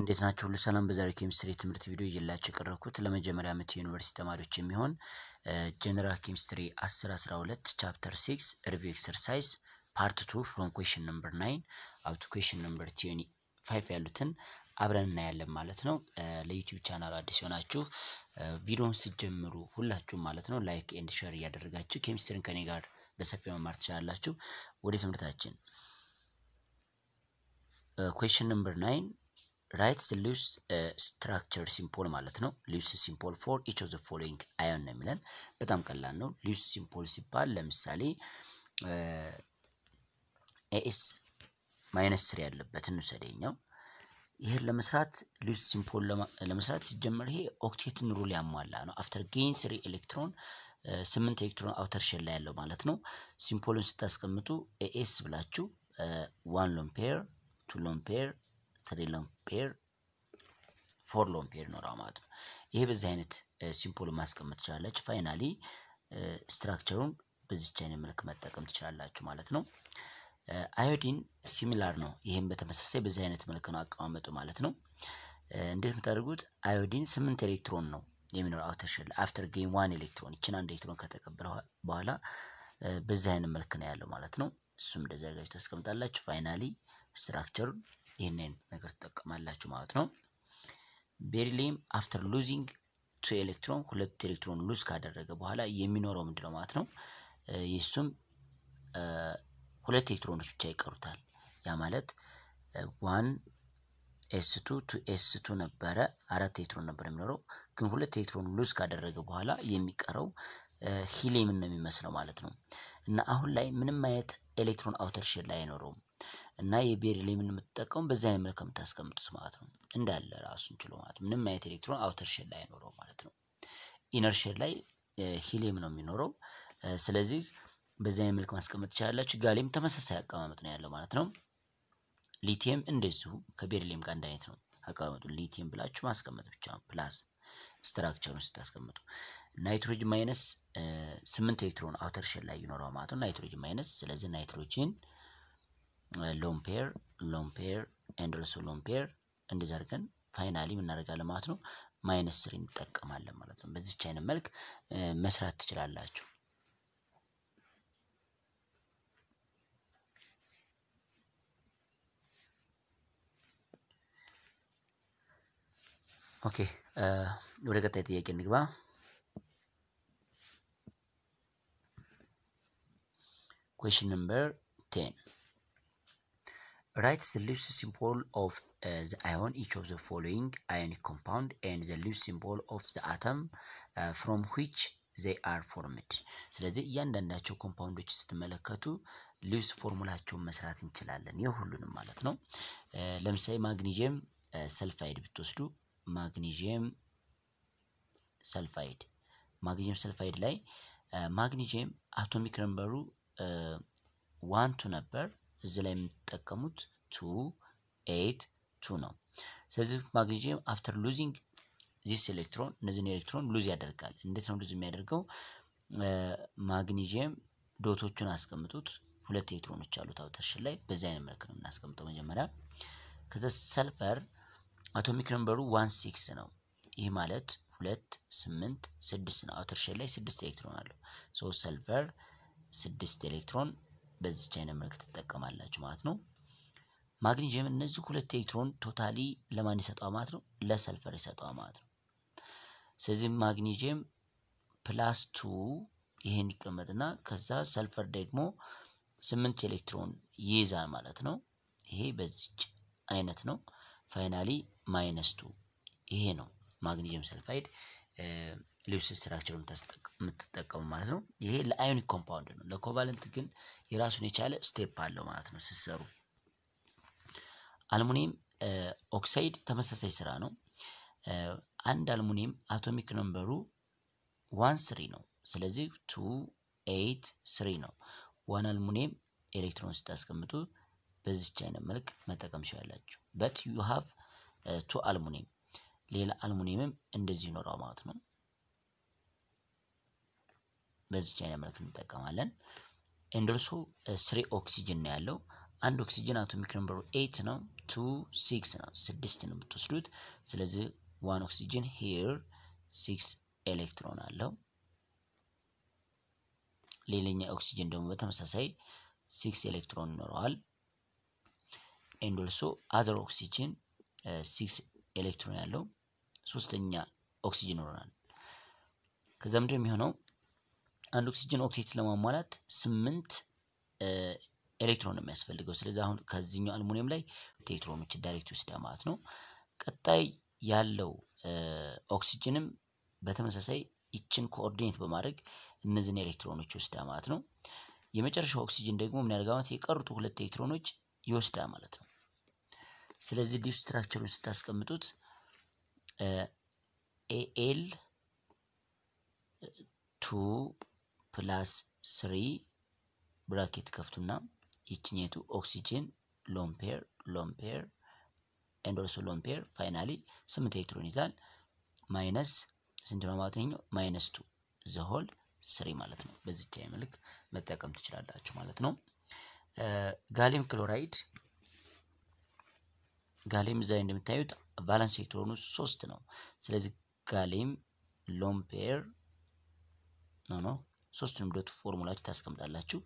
እንዴት ናችሁ? ሁሉ ሰላም። በዛሬ ኬሚስትሪ ትምህርት ቪዲዮ ይዤላችሁ የቀረብኩት ለመጀመሪያ ዓመት የዩኒቨርሲቲ ተማሪዎች የሚሆን general chemistry 10 12 chapter 6 review exercise part 2 from question number 9 up question number 25 ያሉትን አብረን እናያለን ማለት ነው። ለዩቲዩብ ቻናል አዲስ የሆናችሁ ቪዲዮውን ስትጀምሩ ሁላችሁም ማለት ነው like and share እያደረጋችሁ ኬሚስትሪን ከኔ ጋር በሰፊው መማር ትችላላችሁ። ወደ ትምህርታችን question number 9 write Lewis structure symbol ማለት ነው። Lewis symbol for each of the following ion ነው የሚለን። በጣም ቀላል ነው። Lewis symbol ሲባል ለምሳሌ As minus three ያለበትን ውሰዱና። ይህን ለመስራት Lewis symbol ለመስራት ሲጀመር ይሄ octet ን rule ያሟላ ነው። after gain three electron ስምንት ኤሌክትሮን outer shell ላይ ያለው ማለት ነው። symbol ን ስታስቀምጡ As ብላችሁ ዋን ሎምፔር ቱ ሎምፔር ስሪ ሎምፔር ፎር ሎምፔር ይኖራል ማለት ነው። ይሄ በዚህ አይነት symbol ማስቀመጥ ትችላለች። finally structure ኡን በዚች አይነት መልክ መጠቀም ትችላላችሁ ማለት ነው። አዮዲን similar ነው። ይህም በተመሳሳይ በዚህ አይነት መልክ ነው አቀማመጡ ማለት ነው። እንዴት የምታደርጉት አዮዲን ስምንት ኤሌክትሮን ነው የሚኖረው outer shell after gain one electron ይችን አንድ ኤሌክትሮን ከተቀበለ በኋላ በዚህ አይነት መልክ ነው ያለው ማለት ነው። እሱም እንደዚህ አድርጋችሁ ታስቀምጣላችሁ። finally structure ኡን ይህንን ነገር ትጠቀማላችሁ ማለት ነው። ቤሪሊየም after losing two electron ሁለት ኤሌክትሮን lose ካደረገ በኋላ የሚኖረው ምንድነው ማለት ነው። የሱም ሁለት ኤሌክትሮኖች ብቻ ይቀሩታል። ያ ማለት one s two two s two ነበረ አራት ኤሌክትሮን ነበር የሚኖረው ግን ሁለት ኤሌክትሮን lose ካደረገ በኋላ የሚቀረው ሂሊየምን ነው የሚመስለው ማለት ነው። እና አሁን ላይ ምንም አይነት ኤሌክትሮን outer shell አይኖረውም እና የቤሪሊየምን የምትጠቀሙ በዚህ አይነት መልክ የምታስቀምጡት ማለት ነው። እንዳለ ራሱን ችሎ ማለት ምንም አይነት ኤሌክትሮን outer shell ላይ አይኖረው ማለት ነው። inner shell ላይ ሂሊየም ነው የሚኖረው። ስለዚህ በዚህ አይነት መልክ ማስቀመጥ ትችላላችሁ። ጋሊየም ተመሳሳይ አቀማመጥ ነው ያለው ማለት ነው። ሊቲየም እንደዚሁ ከቤሪሊየም ጋር አንድ ነው አቀማመጡ። ሊቲየም ብላችሁ ማስቀመጥ ብቻ ነው። plus structure ኡን ስታስቀምጡ ናይትሮጅን minus ስምንት ኤሌክትሮን outer shell ላይ ይኖረዋል ማለት ነው። ናይትሮጅን minus ስለዚህ ናይትሮጂን lone pair lone pair and also lone pair እንደዚህ አድርገን finally እናደርጋለን ማለት ነው። minus three እንጠቀማለን ማለት ነው። በዚች አይነት መልክ መስራት ትችላላችሁ። okay ወደ ቀጣይ ጥያቄ እንግባ። question number ten Write the Lewis symbol of uh, the ion each of the following ionic compound and the Lewis symbol of the atom uh, from which they ስለዚህ እያንዳንዳቸው compound ኦች ስትመለከቱ Lewis formula ቸውን መስራት እንችላለን። የሁሉንም ማለት ነው። ለምሳሌ magnesium sulfide ብትወስዱ magnesium sulfide magnesium sulfide ላይ ማግኒዥየም atomic number ኡ one two ነበር እዚህ ላይ የምትጠቀሙት two eight two ነው። ስለዚህ ማግኒዥየም after losing this electron እነዚህን ኤሌክትሮን lose ያደርጋል። እንዴት ነው lose የሚያደርገው? ማግኒዥየም dot ኦቹን አስቀምጡት። ሁለት ኤሌክትሮኖች አሉት outer shell ላይ በዚህ አይነት መልክ ነው የምናስቀምጠው መጀመሪያ። ከዛ ሰልፈር atomic number ኡ one six ነው። ይህ ማለት ሁለት ስምንት ስድስት ነው። outer shell ላይ ስድስት ኤሌክትሮን አለው። so ሰልፈር ስድስት ኤሌክትሮን በዚች አይነት መልክ ትጠቀማላችሁ ማለት ነው። ማግኒዥየም እነዚህ ሁለት ኤሌክትሮን totally ለማን ይሰጠዋል ማለት ነው? ለሰልፈር ይሰጠዋል ማለት ነው። ስለዚህ ማግኒዥየም plus two ይሄን ይቀመጥና ከዛ ሰልፈር ደግሞ ስምንት ኤሌክትሮን ይይዛል ማለት ነው። ይሄ በዚች አይነት ነው። finally minus two ይሄ ነው magnesium sulfide Lewis structure የምትጠቀሙ ማለት ነው። ይሄ ለ ionic compound ነው። ለ covalent ግን የራሱን የቻለ step አለው ማለት ነው ስትሰሩ። aluminum oxide ተመሳሳይ ስራ ነው። አንድ አልሙኒየም atomic number ኡ one three ነው። ስለዚህ two eight three ነው። one aluminum electron ስታስቀምጡ በዚች አይነት መልክ መጠቀም ትችላላችሁ። but you have two aluminum ሌላ አልሙኒየምም እንደዚህ ይኖረው ማለት ነው። በዚች አይነት መልክ እንጠቀማለን። and also three oxygen ነው ያለው። አንድ ኦክሲጅን atomic number ኡ eight ነው። two six ነው። ስድስት ነው የምትወስዱት። ስለዚህ one oxygen here six electron አለው። ሌላኛ ኦክሲጅን ደግሞ በተመሳሳይ six electron ይኖረዋል። and also other oxygen six electron ያለው ሶስተኛ ኦክሲጅን ይኖረናል። ከዛ ምንድን የሚሆነው አንድ ኦክሲጅን octet ለማሟላት ስምንት ኤሌክትሮን ነው የሚያስፈልገው። ስለዚህ አሁን ከዚህኛው አልሙኒየም ላይ ኤሌክትሮኖች direct ይወስዳ ማለት ነው። ቀጣይ ያለው ኦክሲጅንም በተመሳሳይ ይችን coordinate በማድረግ እነዚህን ኤሌክትሮኖች ይወስዳ ማለት ነው። የመጨረሻው ኦክሲጅን ደግሞ ምን ያደርጋ ማለት የቀሩት ሁለት ኤሌክትሮኖች ይወስዳ ማለት ነው። ስለዚህ Lewis structure ኡን ስታስቀምጡት Al two plus three bracket ከፍቱና ይችኛቱ ኦክሲጅን lone pair lone pair and also lone pair finally ስምንት ኤሌክትሮን ይዛል። minus ስንት ነው ማለት ነው? minus two the whole three ማለት ነው። በዚች መልክ መጠቀም ትችላላችሁ ማለት ነው። gallium chloride gallium እዛ እንደምታዩት valence ኤሌክትሮኑ ሶስት ነው። ስለዚህ gallium lone pair no no ሶስቱንም dot form አድርጋችሁ ታስቀምጣላችሁ።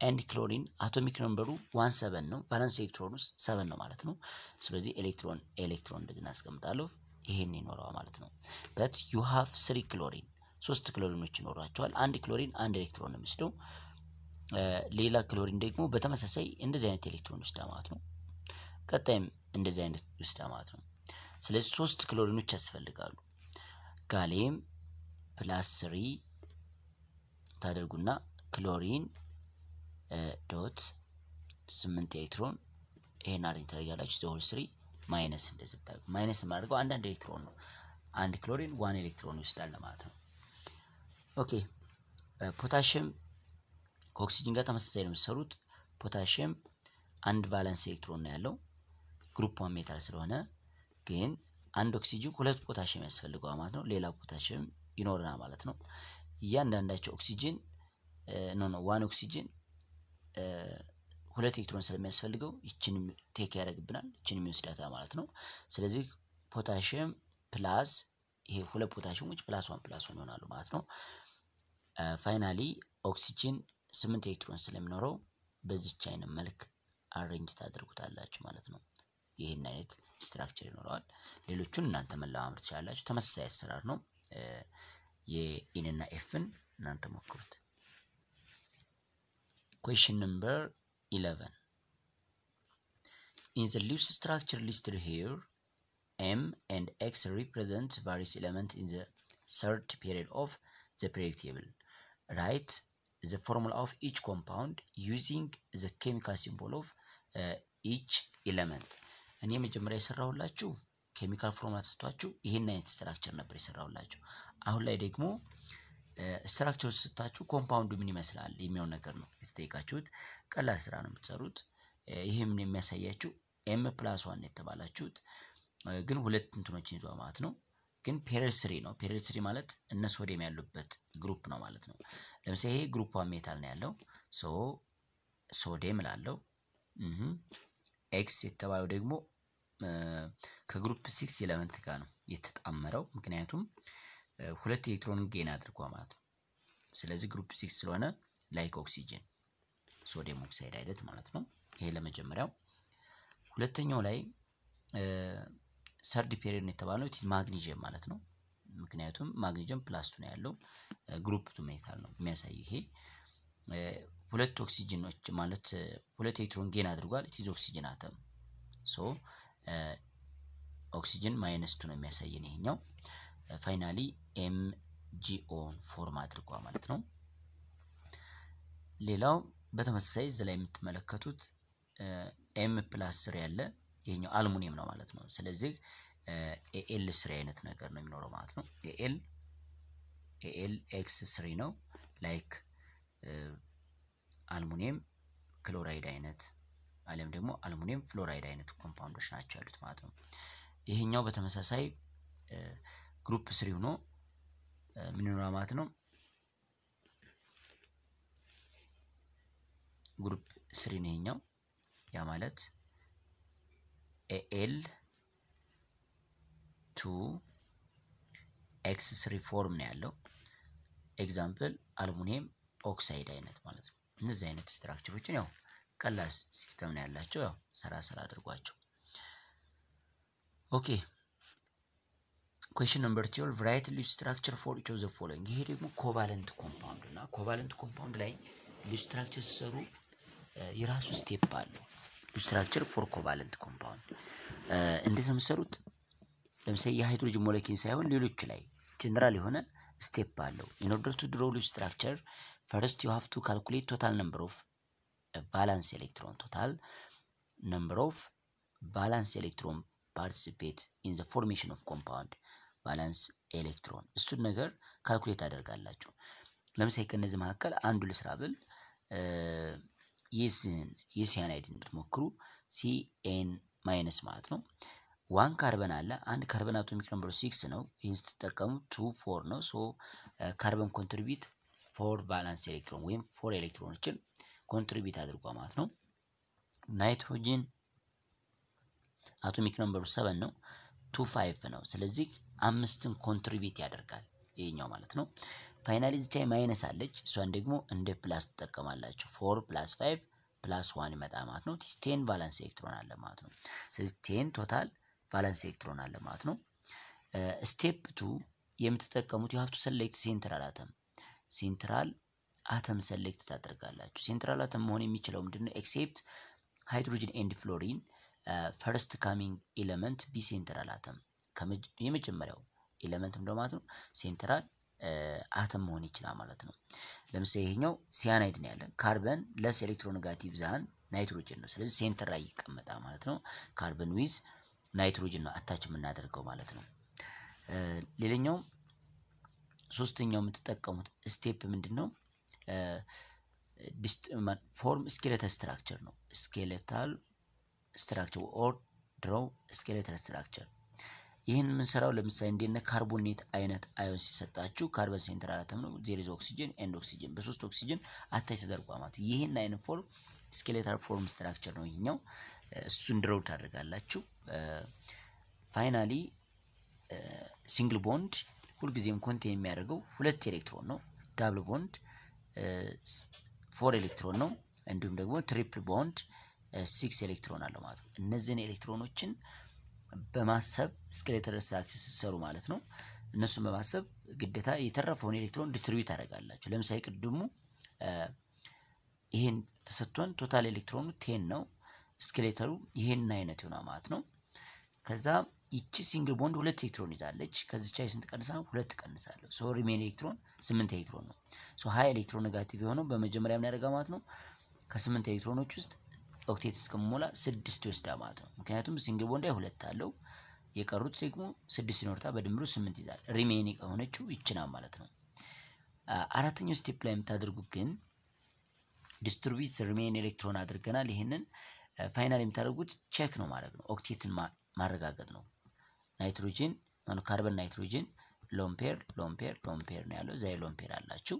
and chlorine atomic number ኡ one seven ነው። valence electron ውስጥ seven ነው ማለት ነው። ስለዚህ ኤሌክትሮን ኤሌክትሮን እንደዚህ እናስቀምጣለሁ። ይሄን ይኖረዋል ማለት ነው። but you have three chlorine ሶስት ክሎሪኖች ይኖሯቸዋል። አንድ ክሎሪን አንድ ኤሌክትሮን የሚወስደው። ሌላ ክሎሪን ደግሞ በተመሳሳይ እንደዚህ አይነት ኤሌክትሮን ይወስዳ ማለት ነው። ቀጣይም እንደዚህ አይነት ይወስዳ ማለት ነው። ስለዚህ ሶስት ክሎሪኖች ያስፈልጋሉ። gallium plus three ታደርጉና ክሎሪን dot ስምንት ኤሌክትሮን ይሄን arrange ታደርጋላችሁ። the whole three minus እንደዚህ ብታደርጉ minus የማደርገው አንዳንድ ኤሌክትሮን ነው። አንድ ክሎሪን one electron ይወስዳል ማለት ነው። okay ፖታሽየም ከኦክሲጅን ጋር ተመሳሳይ ነው የሚሰሩት። ፖታሽየም አንድ valence electron ነው ያለው group one metal ስለሆነ ግን አንድ ኦክሲጅን ሁለት ፖታሽየም ያስፈልገዋል ማለት ነው። ሌላ ፖታሽየም ይኖረናል ማለት ነው። እያንዳንዳቸው ኦክሲጅን no no one oxygen ሁለት ኤሌክትሮን ስለሚያስፈልገው ይችን take ያደርግብናል፣ ይችን የሚወስዳታ ማለት ነው። ስለዚህ ፖታሽየም plus ይሄ ሁለት ፖታሽየሞች plus one plus one ይሆናሉ ማለት ነው። finally ኦክሲጅን ስምንት ኤሌክትሮን ስለሚኖረው በዚች አይነት መልክ arrange ታደርጉታላችሁ ማለት ነው። ይህን አይነት structure ይኖረዋል። ሌሎቹን እናንተ መለማመድ ትችላላችሁ። ተመሳሳይ አሰራር ነው። E ን ና F ን እናንተ ሞክሩት። question number 11 in the Lewis structure listed here M and X represent various element in the third period of the periodic table write the formula of each compound using the chemical symbol of each element። እኔ መጀመሪያ የሰራሁላችሁ chemical formula ተሰጥቷችሁ ይህን አይነት structure ነበር የሰራሁላችሁ። አሁን ላይ ደግሞ structure ሰጥቷችሁ compound ኡ ምን ይመስላል የሚሆን ነገር ነው የተጠየቃችሁት። ቀላል ስራ ነው የምትሰሩት። ይህም የሚያሳያችሁ M plus one የተባላችሁት ግን ሁለት እንትኖችን ይዟ ማለት ነው። ግን period three ነው። period three ማለት እነ ሶዲየም ያሉበት group ነው ማለት ነው። ለምሳሌ ይሄ group one metal ነው ያለው so ሶዲየም ላለው X የተባለው ደግሞ ከ group six element ጋር ነው የተጣመረው ምክንያቱም ሁለት ኤሌክትሮንን gain አድርጓ ማለት ነው። ስለዚህ group six ስለሆነ like ኦክሲጅን sodium oxide አይነት ማለት ነው። ይሄ ለመጀመሪያው። ሁለተኛው ላይ third ነው የተባለው ማግኒዥየም ማለት ነው። ምክንያቱም ማግኒዥየም plus two ነው ያለው group two metal ነው የሚያሳይ ይሄ ሁለት ኦክሲጅኖች ማለት ሁለት ኤሌክትሮን gain አድርጓል። each oxygen atom so oxygen minus two ነው የሚያሳየን ይሄኛው finally MgO ን form አድርጓ ማለት ነው። ሌላው በተመሳሳይ እዚህ ላይ የምትመለከቱት M plus three ያለ ይሄኛው አልሙኒየም ነው ማለት ነው። ስለዚህ Al three አይነት ነገር ነው የሚኖረው ማለት ነው። Al AlX three ነው like aluminium chloride አይነት አሊያም ደግሞ aluminium fluoride አይነት compound ኦች ናቸው ያሉት ማለት ነው። ይሄኛው በተመሳሳይ group three ሆኖ ምን ማለት ነው። group three ነው ይሄኛው። ያ ማለት Al two X three form ነው ያለው። example aluminium oxide አይነት ማለት ነው። እነዚህ አይነት structure ኦችን ያው ቀላል system ነው ያላቸው። ያው ሰራ ሰራ አድርጓቸው። okay question number twelve write Lewis structure for each of the following። ይሄ ደግሞ covalent compound እና covalent compound ላይ Lewis structure ሲሰሩ የራሱ step አለው። Lewis structure for covalent compound እንዴት ነው የምትሰሩት? ለምሳሌ የሃይድሮጅን ሞለኪን ሳይሆን ሌሎች ላይ ጀነራል የሆነ step አለው። in order to draw Lewis structure first you have to calculate total number of valence electron total number of valence electron participate in the formation of compound valence electron እሱን ነገር calculate አደርጋላችሁ። ለምሳሌ ከነዚህ መካከል አንዱ ልስራ ብል የ cyanide ን ብትሞክሩ CN minus ማለት ነው። one carbon አለ። አንድ ካርበን atomic number ኡ six ነው። ይህን ስትጠቀሙ two four ነው። so carbon contribute four valence electron ወይም four ኤሌክትሮኖችን contribute አድርጓ ማለት ነው። nitrogen atomic number ኡ seven ነው። two five ነው። ስለዚህ አምስትን contribute ያደርጋል ይሄኛው ማለት ነው። finally እዚች ላይ minus አለች። እሷን ደግሞ እንደ plus ትጠቀማላችሁ። four plus five plus one ይመጣ ማለት ነው። ten valence electron አለ ማለት ነው። ስለዚህ ten total valence electron አለ ማለት ነው። step two የምትጠቀሙት you have to select central atom central atom select ታደርጋላችሁ። central atom መሆን የሚችለው ምንድነው? except hydrogen and fluorine first coming element be central atom የመጀመሪያው element እንደ ማለት ነው። central atom መሆን ይችላል ማለት ነው። ለምሳሌ ይሄኛው cyanide ነው ያለን። carbon less electronegative than nitrogen ነው። ስለዚህ center ላይ ይቀመጣል ማለት ነው። carbon with nitrogen ነው attach የምናደርገው ማለት ነው። ሌላኛው ሶስተኛው የምትጠቀሙት step ምንድን ነው? form skeletal structure ነው። skeletal structure or draw skeletal structure ይህን የምንሰራው ለምሳሌ እንደነ carbonate አይነት ion ሲሰጣችሁ carbon central atom ነው። there is oxygen and oxygen በሶስት oxygen attach ተደርጓ ማለት ይህን አይነት form skeletal form structure ነው ይህኛው። እሱን draw ታደርጋላችሁ። finally single bond ሁልጊዜም contain የሚያደርገው ሁለት ኤሌክትሮን ነው። double bond four electron ነው። እንዲሁም ደግሞ triple bond six electron አለው ማለት ነው። እነዚህን ኤሌክትሮኖችን በማሰብ skeletal structure ስትሰሩ ማለት ነው። እነሱን በማሰብ ግዴታ የተረፈውን electron distribute ታደርጋላችሁ። ለምሳሌ ቅድሙ ይህን ተሰጥቶን total electron ኑ ten ነው። skeletal ኡ ይህን አይነት ይሆናል ማለት ነው። ከዛ ይቺ single bond ሁለት ኤሌክትሮን ይዛለች። ከዚች ስንት ቀንሳ? ሁለት ቀንሳለሁ። so remain electron ስምንት ኤሌክትሮን ነው። so high electronegative የሆነው በመጀመሪያ ምን ያደርጋ ማለት ነው። ከስምንት ኤሌክትሮኖች ውስጥ octet እስከሞላ ስድስት ይወስዳ ማለት ነው። ምክንያቱም single bond ላይ ሁለት አለው። የቀሩት ደግሞ ስድስት ይኖርታ በድምሩ ስምንት ይዛል። remain የሆነችው ይችና ማለት ነው። አራተኛው step ላይ የምታደርጉት ግን distribute remain electron አድርገናል። ይህንን final የምታደርጉት check ነው ማለት ነው። octet ን ማረጋገጥ ነው። nitrogen carbon nitrogen lone pair lone pair lone pair ነው ያለው። እዛ ላይ lone pair አላችሁ።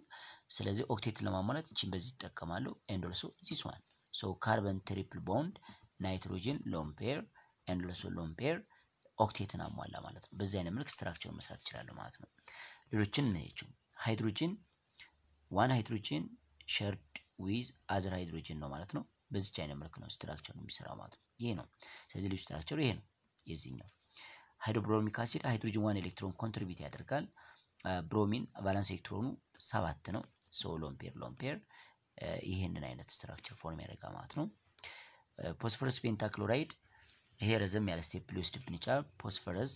ስለዚህ octet ን ለማሟላት እችን በዚህ ይጠቀማለሁ። and also this one so carbon triple bond nitrogen lone pair and also lone pair octet ን አሟላ ማለት ነው። በዚህ አይነት መልክ structure መስራት ይችላለሁ ማለት ነው። ሌሎችን እናያቸው። hydrogen one hydrogen shared with other hydrogen ነው ማለት ነው። በዚች አይነት መልክ ነው structure ነው የሚሰራው ማለት ነው። ይሄ ነው። ስለዚህ Lewis structure ኡ ይሄ ነው የዚህኛው hydrobromic acid hydrogen one electron contribute ያደርጋል። bromine valence electron ኑ ሰባት ነው። so lone pair lone pair ይህንን አይነት structure form ያደርጋ ማለት ነው። phosphorus pentachloride ይሄ ረዘም ያለ step ሊወስድብን ይችላል። ፖስፈረስ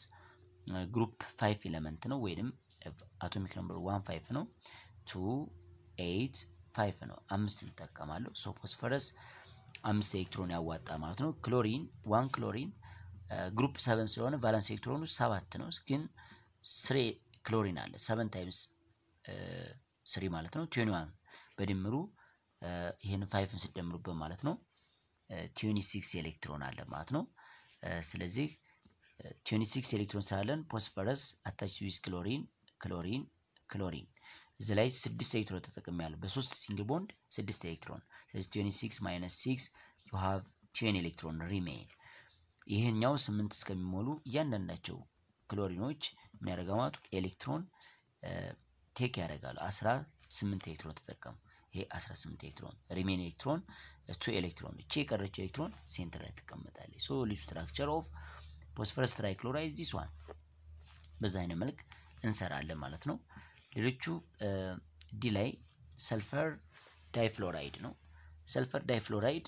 group five element ነው ወይም atomic number one five ነው። two eight five ነው። አምስት እንጠቀማለሁ። so phosphorus አምስት ኤሌክትሮን ያዋጣ ማለት ነው። chlorine one chlorine group seven ስለሆነ valence electron ኑ ሰባት ነው። ግን three chlorine አለ seven times three ማለት ነው። twenty one በድምሩ ይህን five ን ስደምሩበት ማለት ነው twenty six electron አለ ማለት ነው። ስለዚህ twenty six electron ስላለን phosphorus attach with chlorine chlorine chlorine እዚ ላይ ስድስት ኤሌክትሮን ተጠቅም ያለ በሶስት single bond ስድስት ኤሌክትሮን ስለዚህ twenty six minus six you have twenty electron remain ይህኛው ስምንት እስከሚሞሉ እያንዳንዳቸው ክሎሪኖች ምን ያደርጋሉ? electron take ያደርጋሉ። አስራ ስምንት ኤሌክትሮን ተጠቀሙ። ይሄ 18 electron remain electron two electron እቺ የቀረችው electron center ላይ ትቀመጣለች። so Lewis structure of phosphorus trichloride this one በዛ አይነት መልክ እንሰራለን ማለት ነው። ሌሎቹ D ላይ sulfur difluoride ነው። sulfur difluoride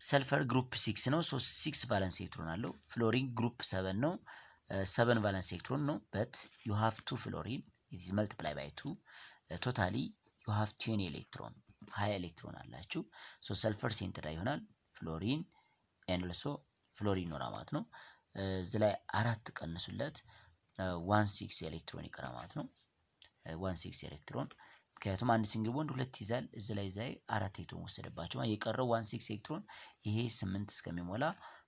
sulfur group six ነው። so six valence electron አለው። fluorine group seven ነው። seven valence electron ነው። but you have two fluorine is multiply by two totally you have ten electron ሀያ ኤሌክትሮን አላችሁ። so sulfur center ይሆናል fluorine and also fluorine ኖራ ማለት ነው። እዚህ ላይ አራት ቀንሱለት one six electron ይቀራ ማለት ነው። one six electron ምክንያቱም አንድ single bond ሁለት ይዛል። እዚህ ላይ እዛ ላይ አራት ኤሌክትሮን ወሰደባቸው። የቀረው one six electron ይሄ ስምንት እስከሚሞላ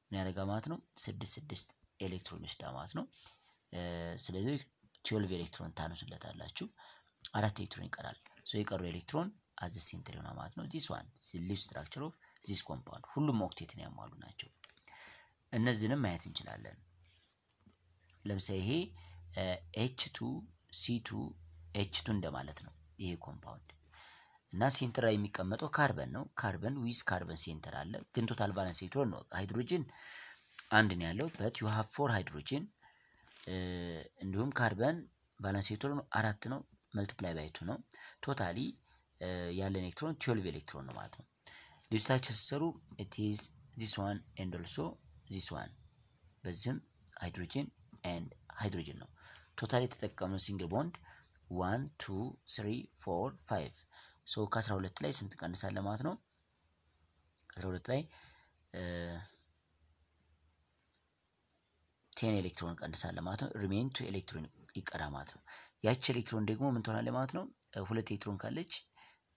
ምን ያደርጋ ማለት ነው? ስድስት ስድስት ኤሌክትሮን ይወስዳ ማለት ነው። ስለዚህ twelve electron ታነሱለታላችሁ። አራት ኤሌክትሮን ይቀራል። so የቀሩ electron at the center ይሆናል ማለት ነው። this one Lewis structure of this compound ሁሉም octet ን ያሟሉ ናቸው። እነዚህንም ማየት እንችላለን። ለምሳሌ ይሄ ኤች ቱ ሲ ቱ ኤች ቱ እንደማለት ነው። ይሄ compound እና center ላይ የሚቀመጠው ካርበን ነው። carbon with carbon center አለ፣ ግን total valence electron ነው። ሃይድሮጅን አንድ ነው ያለው but you have four hydrogen እንዲሁም carbon valence electron አራት ነው multiply by two ነው። totally ያለን ኤሌክትሮን twelve electron ነው ማለት ነው። ልዩነታቸው ሲሰሩ it is this one and also this one በዚህም hydrogen and hydrogen ነው። totally የተጠቀምነው single bond one two three four five so ከአስራ ሁለት ላይ ስንት ቀንሳለ ማለት ነው? ከአስራ ሁለት ላይ ten electron ቀንሳለ ማለት ነው። remain two electron ይቀራ ማለት ነው። ያቺ ኤሌክትሮን ደግሞ ምን ትሆናለች ማለት ነው? ሁለት ኤሌክትሮን ካለች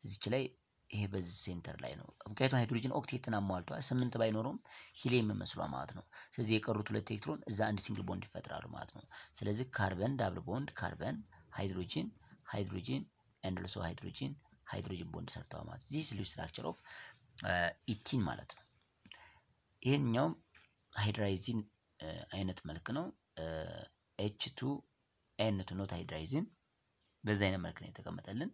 እዚች ላይ ይሄ በዚህ center ላይ ነው። ምክንያቱም ሃይድሮጅን octet ን አሟልቷል። ስምንት ባይኖረውም ሂሊየም መስሏ ማለት ነው። ስለዚህ የቀሩት ሁለት ኤሌክትሮን እዛ አንድ single bond ይፈጥራሉ ማለት ነው። ስለዚህ carbon double bond carbon hydrogen hydrogen and also hydrogen hydrogen bond ሰርተዋል ማለት ነው። this Lewis structure of ethene ማለት ነው። ይህኛውም hydrazine አይነት መልክ ነው። H two N two not hydrazine በዛ አይነት መልክ ነው የተቀመጠልን።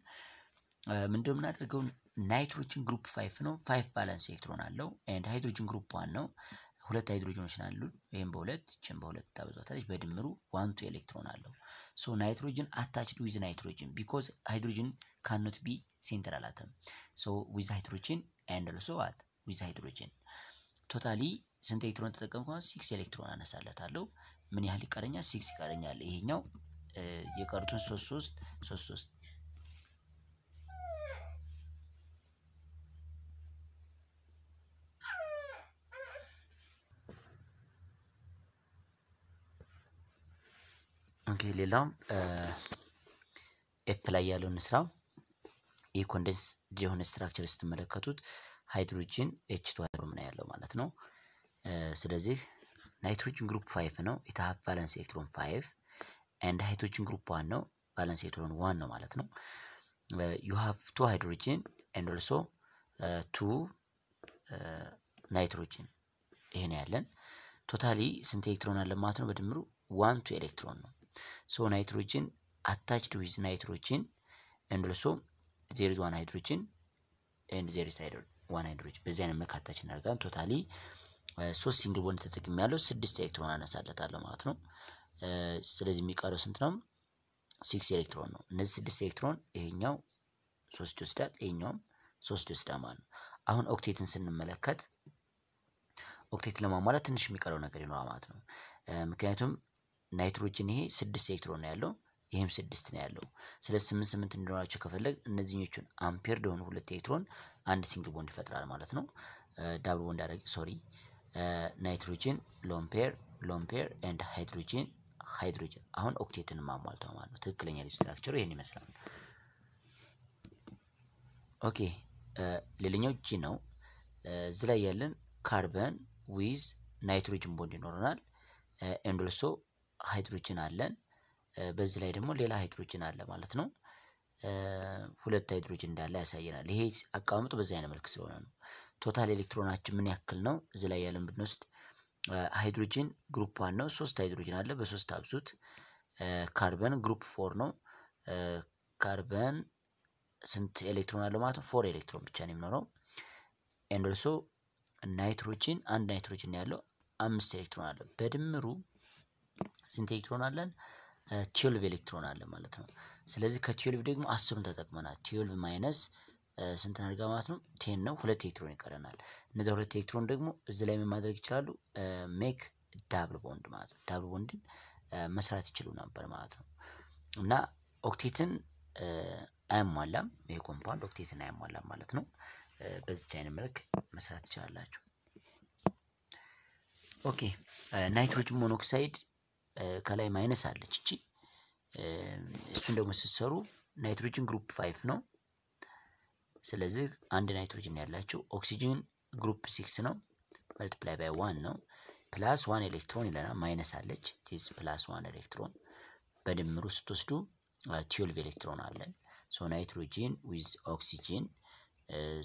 ምንድነው የምናደርገው? nitrogen group five ነው። five valence electron አለው። and hydrogen group one ነው። ሁለት ሃይድሮጅኖች አሉ። ይህም በሁለት ይህም በሁለት ታበዛታለች። በድምሩ one electron አለው። ሶ ናይትሮጅን አታችድ ዊዝ ናይትሮጅን ቢኮዝ ሃይድሮጅን ካኖት ቢ ሴንትራል አተም ሶ ዊዝ ሃይድሮጅን ኤንድ ኦልሶ ዋት ዊዝ ሃይድሮጅን ቶታሊ ስንት ኤሌክትሮን ተጠቀምኩ? six electron አነሳለታለሁ። ምን ያህል ይቀረኛል? ሲክስ ይቀረኛል። ይሄኛው የቀሩትን ሶስት ሶስት ሶስት ሶስት okay ሌላውም F ላይ ያለውን ስራ ይህ condense የሆነ structure ስትመለከቱት ሃይድሮጂን H two ምን ያለው ማለት ነው። ስለዚህ nitrogen group five ነው they have valence electron five and hydrogen group one ነው valence electron one ነው ማለት ነው። you have two hydrogen and also two nitrogen ይሄ ነው ያለን። totally ስንት ኤሌክትሮን አለ ማለት ነው? በድምሩ one two electron ነው። so nitrogen attached with nitrogen and also there is one hydrogen and there is one hydrogen በዚህ አይነት መልክ attach እናደርጋለን። totally ሶስት single bond ተጠቅሚ ያለው ስድስት ኤሌክትሮን አነሳለታለሁ ማለት ነው። ስለዚህ የሚቀረው ስንት ነው? six electron ነው። እነዚህ ስድስት ኤሌክትሮን ይሄኛው ሶስት ይወስዳል፣ ይሄኛውም ሶስት ይወስዳል ማለት ነው። አሁን octet ን ስንመለከት octet ለማሟላት ትንሽ የሚቀረው ነገር ይኖራል ማለት ነው። ምክንያቱም ናይትሮጅን ይሄ ስድስት ኤሌክትሮን ነው ያለው፣ ይህም ስድስት ነው ያለው። ስለዚህ ስምንት ስምንት እንዲኖራቸው ከፈለግ እነዚህኞቹ lone pair ለሆኑ ሁለት ኤሌክትሮን አንድ single bond ይፈጥራል ማለት ነው። double bond አደረግ sorry nitrogen lone pair lone pair and hydrogen hydrogen አሁን octet ን ማሟልተው ማለት ነው። ትክክለኛ Lewis structure ኡ ይህን ይመስላል። okay ሌላኛው G ነው። እዚህ ላይ ያለን carbon with nitrogen bond ይኖረናል። and also ሃይድሮጅን አለን። በዚህ ላይ ደግሞ ሌላ ሃይድሮጅን አለ ማለት ነው። ሁለት ሃይድሮጅን እንዳለ ያሳየናል። ይሄ አቀማመጡ በዚህ አይነት መልክ ስለሆነ ነው። total ኤሌክትሮናችን ምን ያክል ነው? እዚህ ላይ ያለን ብንወስድ hydrogen group one ነው። ሶስት ሃይድሮጂን አለ። በሶስት አብዙት። carbon group four ነው። ካርበን ስንት ኤሌክትሮን አለው ማለት ነው? four electron ብቻ ነው የሚኖረው። and also ናይትሮጂን አንድ ናይትሮጂን ያለው አምስት ኤሌክትሮን አለው። በድምሩ ስንት ኤሌክትሮን አለን? twelve electron አለ ማለት ነው። ስለዚህ ከ twelve ደግሞ አስሩን ተጠቅመናል። twelve minus ስንት አድርጋ ማለት ነው? ten ነው። ሁለት ኤሌክትሮን ይቀረናል። እነዚያ ሁለት ኤሌክትሮን ደግሞ እዚህ ላይ ማድረግ ይችላሉ? make double bond ማለት ነው። double bond ን መስራት ይችሉ ነበር ማለት ነው። እና octet ን አያሟላም። ይሄ compound octet ን አያሟላም ማለት ነው። በዚች አይነት መልክ መስራት ትችላላችሁ። okay nitrogen monoxide ከላይ minus አለች እቺ እሱን ደግሞ ስትሰሩ nitrogen group five ነው። ስለዚህ አንድ ናይትሮጅን ያላቸው oxygen group six ነው። multiply by one ነው። plus one electron ይለናል። minus አለች this plus one electron በድምሩ ስትወስዱ twelve electron አለን። so nitrogen with oxygen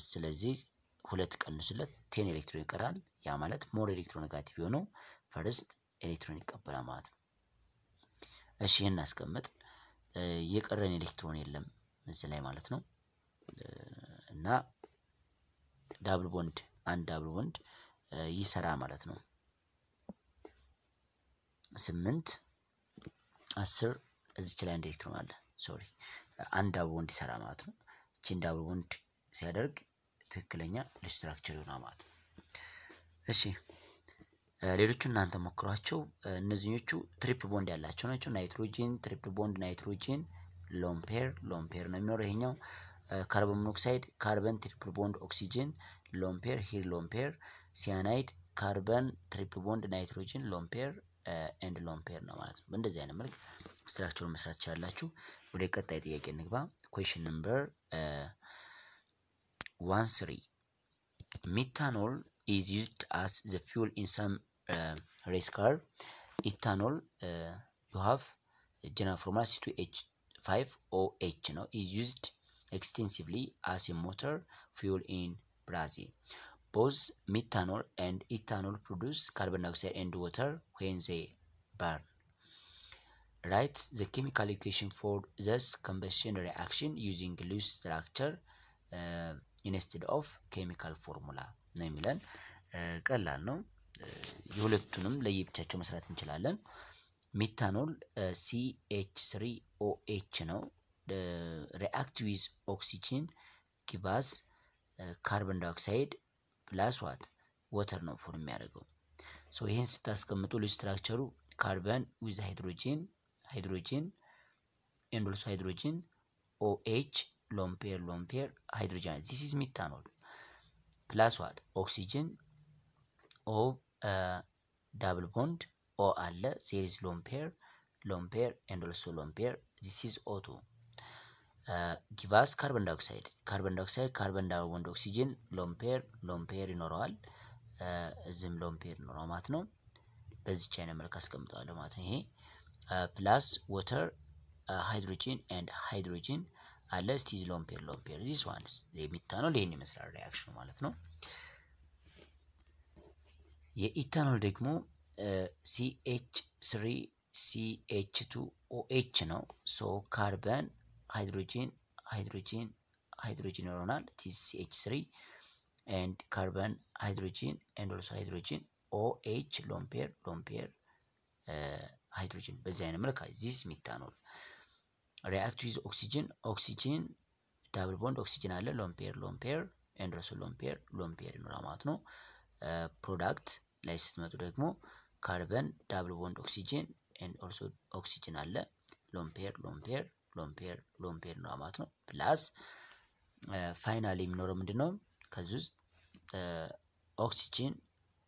ስለዚህ ሁለት ቀንሱለት ten electron ይቀራል። ያ ማለት more electronegative የሆነው first electron ይቀበላል ማለት ነው። እሺ ይህን አስቀምጥ። የቀረን ኤሌክትሮን የለም እዚህ ላይ ማለት ነው። እና double bond አንድ double bond ይሰራ ማለት ነው። ስምንት አስር እዚች ላይ አንድ ኤሌክትሮን አለ። sorry አንድ double bond ይሰራ ማለት ነው። እቺን double bond ሲያደርግ ትክክለኛ structure ይሆናል ማለት ነው። እሺ ሌሎቹ እናንተ ሞክሯቸው። እነዚኞቹ triple bond ያላቸው ናቸው። nitrogen triple bond nitrogen lone pair lone pair ነው የሚኖረው። ይሄኛው carbon monoxide carbon triple bond oxygen lone pair here lone pair cyanide carbon triple bond nitrogen lone pair and lone pair ነው ማለት ነው። በእንደዚህ አይነት መልክ structure ኡን መስራት ትችላላችሁ። ወደ ቀጣይ ጥያቄ እንግባ። question number one three methanol is used as the fuel in some uh, race car. Ethanol, uh, you have general formula C2H5OH no, is used extensively as a motor fuel in Both methanol and ethanol produce carbon dioxide and water when they burn. Write the chemical equation for this combustion reaction using loose structure uh, instead of chemical formula. ነው የሚለን ቀላል ነው። የሁለቱንም ለየብቻቸው መስራት እንችላለን። methanol CH three OH ነው። react with oxygen gives carbon dioxide plus what water ነው form የሚያደርገው። so ይህን ስታስቀምጡ Lewis structure ኡ carbon with hydrogen hydrogen and also hydrogen OH lone pair lone pair hydrogen this is methanol plus what oxygen O double bond O አለ. there is lone pair lone pair and also lone pair this is O two gives carbon dioxide carbon dioxide carbon double bond oxygen lone pair lone pair ይኖረዋል። እዚህም lone pair ይኖረዋል ማለት ነው። በዚች አይነት መልክ አስቀምጠዋለሁ ማለት ነው። ይሄ plus water hydrogen and hydrogen አለ ስቲዝ lone pair lone pair this one ስ የ methanol ይህን ይመስላል reaction ኑ ማለት ነው። የኢታኖል ደግሞ CH three CH two OH ነው። so carbon hydrogen hydrogen hydrogen ይሆናል CH three and carbon hydrogen and also hydrogen OH lone pair lone pair hydrogen በዚህ አይነት መልክ this methanol react with oxygen oxygen double bond oxygen አለ። lone pair lone pair and also lone pair lone pair ይኖራል ማለት ነው። product ላይ ስትመጡ ደግሞ carbon double bond oxygen and also oxygen አለ። lone pair lone pair lone pair lone pair ነው ማለት ነው። plus final የሚኖረው ምንድን ነው? ከዚህ ውስጥ oxygen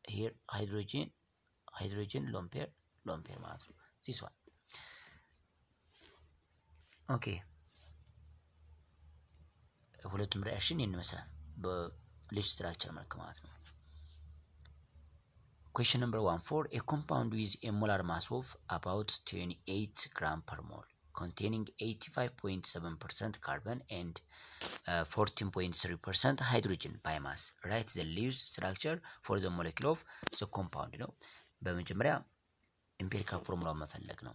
here hydrogen hydrogen lone pair lone pair ማለት ነው። this one okay። ሁለቱም reaction ይህን ይመስላል በ Lewis structure መልክ ማለት ነው። Question number one for a compound with a molar mass of about 28 gram per mole containing 85.7% carbon and uh, 14.3% hydrogen by. Write the Lewis structure for the molecule of the compound ነው። በመጀመሪያ empirical formula መፈለግ ነው።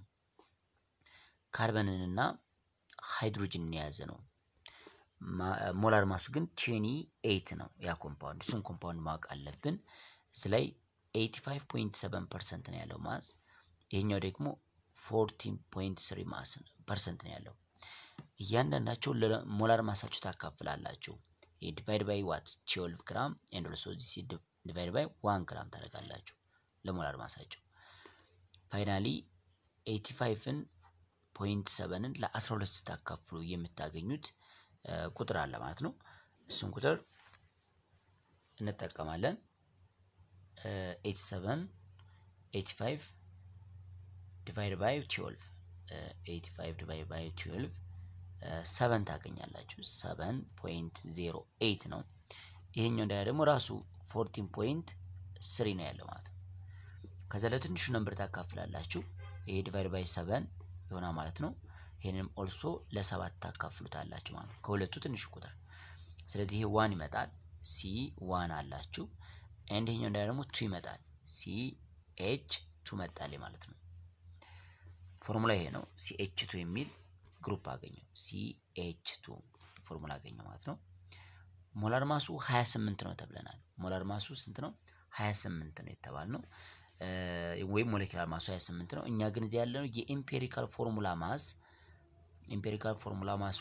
carbon ንና hydrogen ን የያዘ ነው። molar mass ኡ ግን twenty eight ነው ያ compound። እሱን compound ማወቅ አለብን። እዚህ ላይ 85.7 percent ነው ያለው mass፣ ይሄኛው ደግሞ 14.3 mass percent ነው ያለው። እያንዳንዳቸው ለሞላር ማሳቸው ታካፍላላችሁ። ዲቫይድ ባይ ዋት 12 ግራም ኤንድ ኦልሶ ዚስ ዲቫይድ ባይ 1 ግራም ታደርጋላችሁ ለሞላር ማሳቸው። ፋይናሊ 85ን ፖይንት 7ን ለ12 ስታካፍሉ የምታገኙት ቁጥር አለ ማለት ነው። እሱን ቁጥር እንጠቀማለን። 87 85 divide by 12 85 divide by 12 7 ታገኛላችሁ። 7.08 ነው። ይሄኛው እንዳያ ደግሞ ራሱ 14.3 ነው ያለው ማለት ነው። ከዛ ለትንሹ number ታካፍላላችሁ። ይሄ divide by 7 ይሆናል ማለት ነው። ይሄንም also ለሰባት ታካፍሉታላችሁ ማለት ነው። ከሁለቱ ትንሹ ቁጥር ስለዚህ ይሄ one ይመጣል። C one አላችሁ። and ይሄኛው ደግሞ two ይመጣል። C H two መጣል ማለት ነው። ፎርሙላ ይሄ ነው። C H two የሚል group አገኘው። C H two formula አገኘው ማለት ነው። molar mass ኡ 28 ነው ተብለናል። molar mass ኡ ስንት ነው? 28 ነው የተባል ነው ወይም molecular mass ኡ 28 ነው። እኛ ግን እዚህ ያለነው የ empirical formula mass empirical formula mass ኡ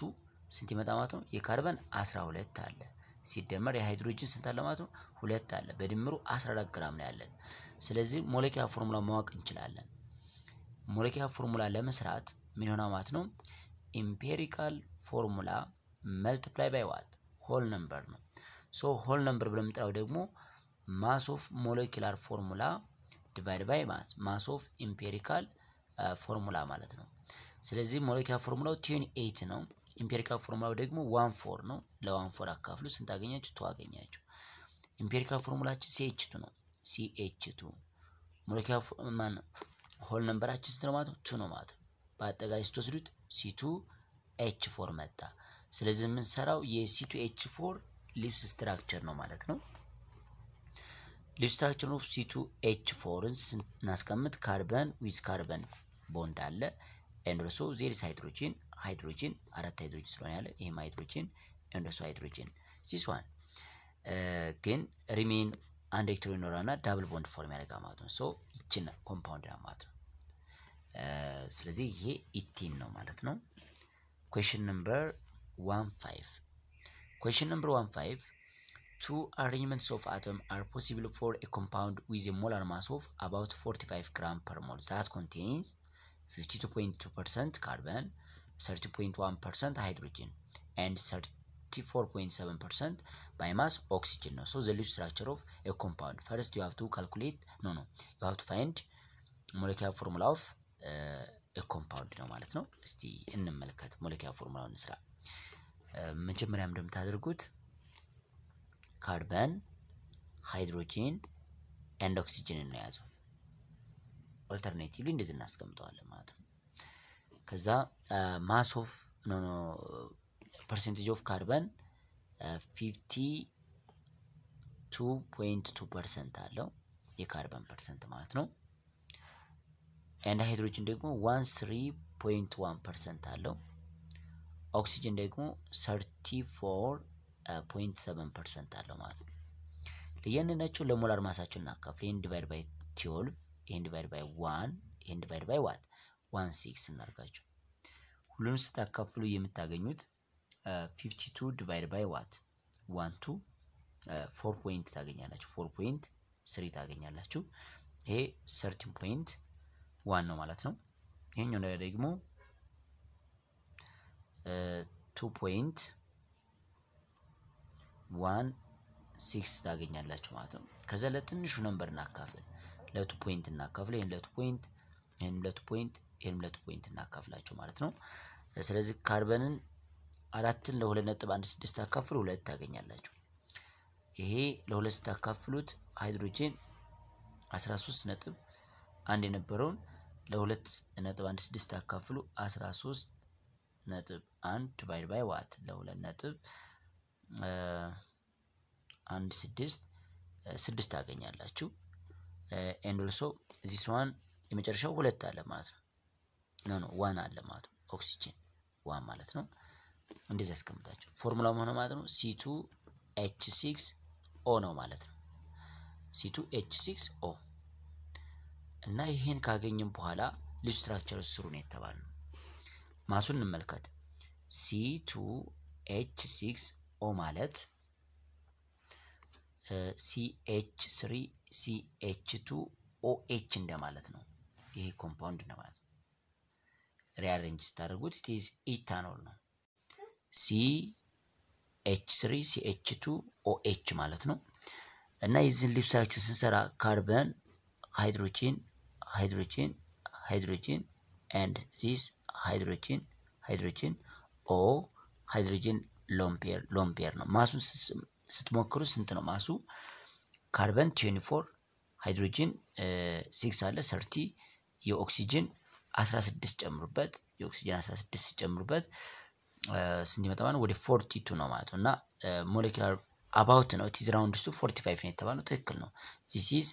ስንት ይመጣ ማለት ነው? የካርበን 12 አለ ሲደመር የሃይድሮጅን ስንት አለ ማለት ነው? ሁለት አለ በድምሩ 14 ግራም ነው ያለን። ስለዚህ molecular formula ማወቅ እንችላለን። molecular formula ለመስራት ምን ይሆናል ማለት ነው? empirical formula multiply by what whole number ነው። so whole number ብለን የምንጠራው ደግሞ mass of molecular formula divide by mass of empirical ፎርሙላ ማለት ነው። ስለዚህ molecular formula ው twenty eight ነው። empirical formula ው ደግሞ one four ነው። ለ one four አካፍሉ ስንት አገኛችሁ? two አገኛችሁ። empirical formula ኣችን CH two ነው። CH two molecular ማን whole number ኣችን ስንት ነው ማለት ነው? two ነው ማለት ነው። በአጠቃላይ ስትወስዱት C two H four መጣ። ስለዚህ የምንሰራው የ C two H four Lewis structure ነው ማለት ነው። Lewis structure of C two H four ን ስናስቀምጥ carbon with carbon bond አለ and also there is hydrogen hydrogen አራት ሃይድሮጂን ስለሆነ ያለ ይህም hydrogen and also hydrogen this one ግን remain አንድ ኤሌክትሮ ይኖራና double bond form ያደርጋል ማለት ነው። so ይችን compound ማለት ነው። ስለዚህ ይሄ ethene ነው ማለት ነው። question number one five question number one five two arrangements of atom are possible for a compound with molar mass of about 45 gram per mole that contains 52.2 percent carbon 30.1 percent hydrogen and 94.7% by mass oxygen now. So the Lewis structure of a compound. First you have to calculate, no, no, you have to find molecular formula of uh, a compound ነው ማለት ነው። እስቲ እንመልከት molecular formula ውን እንስራ። መጀመሪያም እንደምታደርጉት carbon፣ hydrogen and oxygen እናያዘው። alternatively እንደዚህ እናስቀምጠዋለን ማለት ነው። ከዛ mass of no no percentage of carbon fifty two point two percent አለው የ carbon percent ማለት ነው። and hydrogen ደግሞ one three point one percent አለው። ኦክሲጅን ደግሞ thirty four point seven percent አለው ማለት ነው። ለእያንዳንዳቸው ለ molar mass ኣቸው እናካፍል። ይህን divide by twelve፣ ይህን divide by one፣ ይህን divide by what one six እናርጋቸው። ሁሉንም ስታካፍሉ የምታገኙት fifty two divide by what one two four point ታገኛላችሁ። four point three ታገኛላችሁ። ይሄ thirteen point one ነው ማለት ነው። ይሄኛው ደግሞ two point one six ታገኛላችሁ ማለት ነው። ከዛ ለትንሹ number እናካፍል። ለ two point እናካፍል። ይህን ለ two point፣ ይህንም ለ two point፣ ይህንም ለ two point እናካፍላችሁ ማለት ነው። ስለዚህ ካርበንን አራትን ለሁለት ነጥብ አንድ ስድስት ታካፍሉ ሁለት ታገኛላችሁ። ይሄ ለሁለት ስታካፍሉት ሃይድሮጂን አስራ ሶስት ነጥብ አንድ የነበረውን ለሁለት ነጥብ አንድ ስድስት አስራ ሶስት ነጥብ አንድ divide by what ለሁለት ነጥብ አንድ ስድስት ስድስት ታገኛላችሁ። and also this one የመጨረሻው ሁለት አለ ማለት ነው። no one አለ ማለት ነው። ኦክሲጅን ዋን ማለት ነው። እንደዚህ ያስቀምጣቸው ፎርሙላ ሆነ ማለት ነው። C two H six O ነው ማለት ነው። C two H six O እና ይህን ካገኘም በኋላ Lewis structure ስሩ ነው የተባለ ነው። mass ኡን እንመልከት። C two H six O ማለት CH three CH two OH እንደማለት ነው። ይሄ compound እንደማለት ነው። rearrange ስታደርጉት ኢታኖል ነው። ሲ ኤች ስሪ ሲ ኤች ቱ ኦ ኤች ማለት ነው። እና የዚህን structure ስንሰራ carbon፣ hydrogen፣ hydrogen፣ hydrogen and this hydrogen፣ hydrogen O hydrogen lone pair lone pair ነው። mass ኡን ስትሞክሩ ስንት ነው mass ኡ? carbon 24 ሃይድሮጂን ሲክስ አለ thirty የ oxygen 16 ጨምሩበት የኦክሲጅን 16 ሲጨምሩበት ስንት ይመጣ ወደ 42 ነው ማለት ነው። እና molecular about ነው it's round to 45 ነው የተባለው ትክክል ነው። this is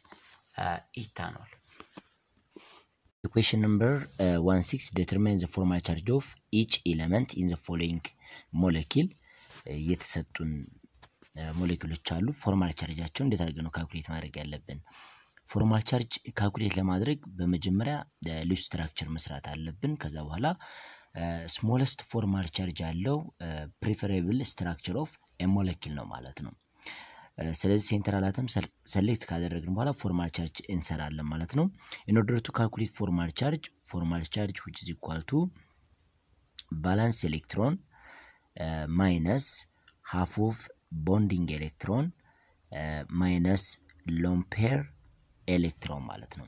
ethanol። equation number 16 determine the formal charge of each element in the following molecule የተሰጡን ሞሌኪሎች አሉ። formal charge ኣቸው እንዴት አድርገን ነው calculate ማድረግ ያለብን? formal charge calculate ለማድረግ በመጀመሪያ Lewis structure መስራት አለብን። ከዛ በኋላ smallest formal charge ያለው preferable structure of molecule ነው ማለት ነው። ስለዚህ central atom select ካደረግን በኋላ formal charge እንሰራለን ማለት ነው። in to calculate formal charge formal charge which is equal to valence electron minus half of bonding electron minus lone pair electron ማለት ነው።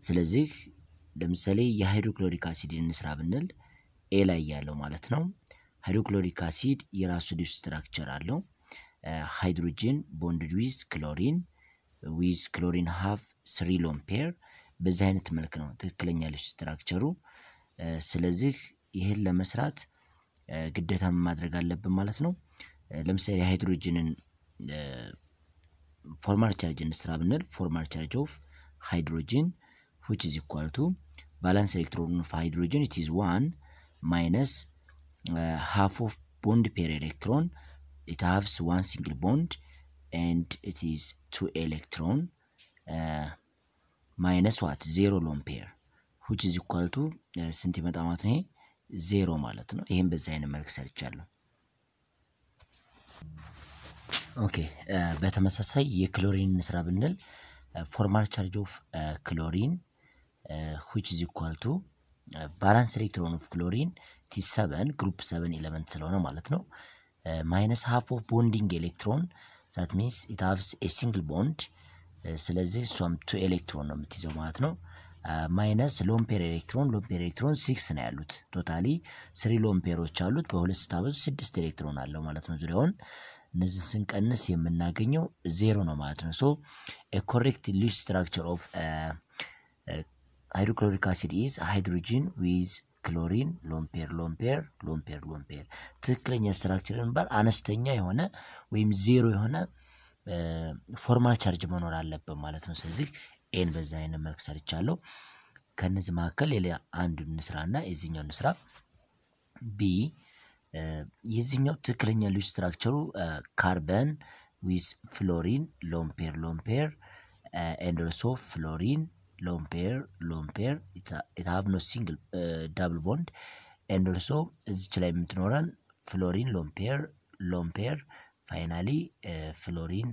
ስለዚህ ለምሳሌ የ hydrochloric acid እንስራ ብንል A ላይ ያለው ማለት ነው። hydrochloric acid የራሱ Lewis structure አለው። hydrogen bonded with chlorine with chlorine have three lone pair በዚህ አይነት መልክ ነው ትክክለኛ Lewis structure ኡ። ስለዚህ ይህን ለመስራት ግዴታ ማድረግ አለብን ማለት ነው። ለምሳሌ hydrogen ን formal charge እንስራ ብንል formal charge of hydrogen which is equal to valence electron of hydrogen it is one minus half of bond pair electron it haves one single bond and it is two electron minus what zero lone pair which is equal to ስንት ይመጣ ማለት ነው? ዜሮ ማለት ነው። ይህም በዚህ አይነት መልክ ሰርቻለሁ። okay በተመሳሳይ የክሎሪን እንስራ ብንል formal charge of chlorine which is equal to valence electron of chlorine it's seven group seven element ስለሆነ ማለት ነው minus half of bonding electron that means it haves a single bond ስለዚህ እሷም two electron ነው የምትይዘው ማለት ነው። minus lone pair electron lone pair electron six ነው ያሉት totally three lone pair ኦች አሉት። በሁለት ስታበዙ ስድስት ኤሌክትሮን አለው ማለት ነው ዙሪያውን እነዚህን ስንቀንስ የምናገኘው ዜሮ ነው ማለት ነው። so correct Lewis structure of hydrochloric acid is hydrogen with chlorine lone pair lone pair lone pair lone pair ትክክለኛ structure የሚባል አነስተኛ የሆነ ወይም ዜሮ የሆነ formal charge መኖር አለበት ማለት ነው። ስለዚህ A ን በዛ አይነት መልክ ሰርቻለሁ። ከነዚህ መካከል ሌላ አንዱ እንስራና የዚህኛው እንስራ B የዚህኛው ትክክለኛ ልዩ ስትራክቸሩ ካርበን ዊዝ ፍሎሪን ሎምፔር ሎምፔር ኤንድ ኦልሶ ፍሎሪን ሎምፔር lone pair it have no single double bond and also እዚች ላይ የምትኖረን ፍሎሪን ሎምፔር ሎምፔር ፋይናሊ ፍሎሪን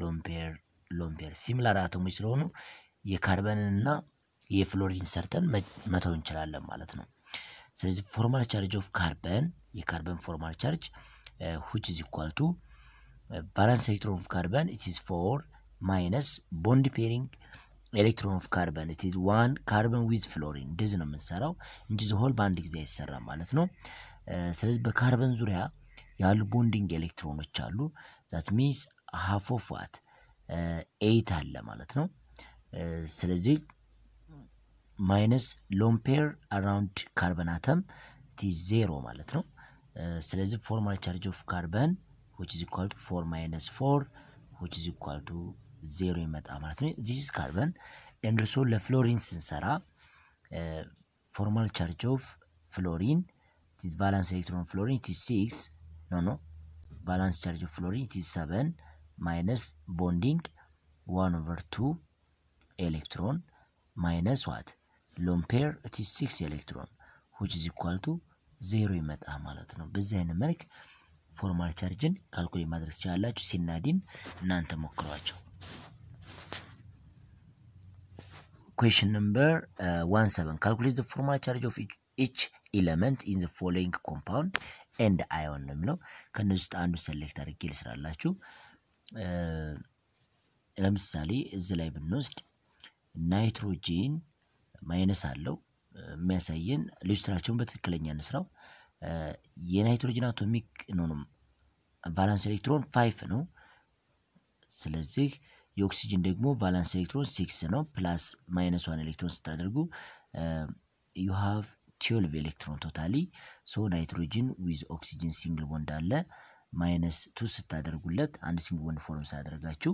ሎምፔር ሎምፔር ሲሚላር አቶሞች ስለሆኑ የካርበንንና የፍሎሪን ሰርተን መተው እንችላለን ማለት ነው። ስለዚህ formal charge of carbon የካርበን formal charge which is equal to valence electron of carbon it is four minus bond pairing electron of carbon it is one carbon with fluorine እንደዚህ ነው የምንሰራው እንጂ the whole በአንድ ጊዜ አይሰራም ማለት ነው። ስለዚህ በካርበን ዙሪያ ያሉ bonding ኤሌክትሮኖች አሉ። that means half of what eight አለ ማለት ነው። ስለዚህ minus lone pair around carbon atom it is zero ማለት ነው። ስለዚህ formal charge of carbon which is equal to four minus four which is equal to zero ይመጣ ማለት ነው። this carbon and also ለፍሎሪን ስንሰራ formal charge of fluorine valence electron fluorine it is six no no valence charge of fluorine it is seven minus bonding one over two electron minus what lone pair it is six electron which is equal to zero ይመጣ ማለት ነው። በዚህ አይነት መልክ formal charge ን calculate ማድረግ ትችላላችሁ። ሲናዲን እናንተ ሞክሯቸው። question number one seven calculate the formal charge of each element in the following compound and ion ነው የሚለው። ከእነዚህ ውስጥ አንዱ select አድርጌ ልስራላችሁ። ለምሳሌ እዚህ ላይ ብንወስድ ናይትሮጅን minus አለው የሚያሳየን Lewis structure ውን በትክክለኛ እንስራው። የናይትሮጅን atomic ነው valence electron five ነው። ስለዚህ የኦክሲጅን ደግሞ valence electron six ነው። plus minus one electron ስታደርጉ you have twelve electron totally። so nitrogen with oxygen single bond አለ። minus two ስታደርጉለት አንድ single bond form ሳያደርጋችሁ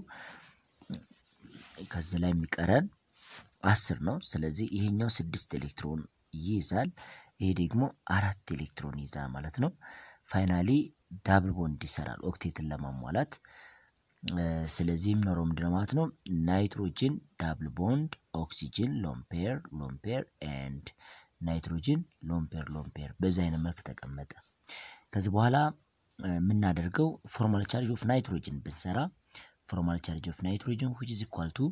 ከዚህ ላይ የሚቀረን አስር ነው። ስለዚህ ይሄኛው ስድስት ኤሌክትሮን ይይዛል። ይሄ ደግሞ አራት ኤሌክትሮን ይይዛል ማለት ነው። finally double bond ይሰራል octet ን ለማሟላት። ስለዚህ የሚኖረው ምንድነው ማለት ነው? ናይትሮጅን ዳብል ቦንድ፣ ኦክሲጅን ሎምፔር ሎምፔር ኤንድ ናይትሮጅን ሎምፔር ሎምፔር በዚህ አይነት መልክ ተቀመጠ። ከዚህ በኋላ የምናደርገው formal charge of nitrogen ብንሰራ formal charge of nitrogen which is equal to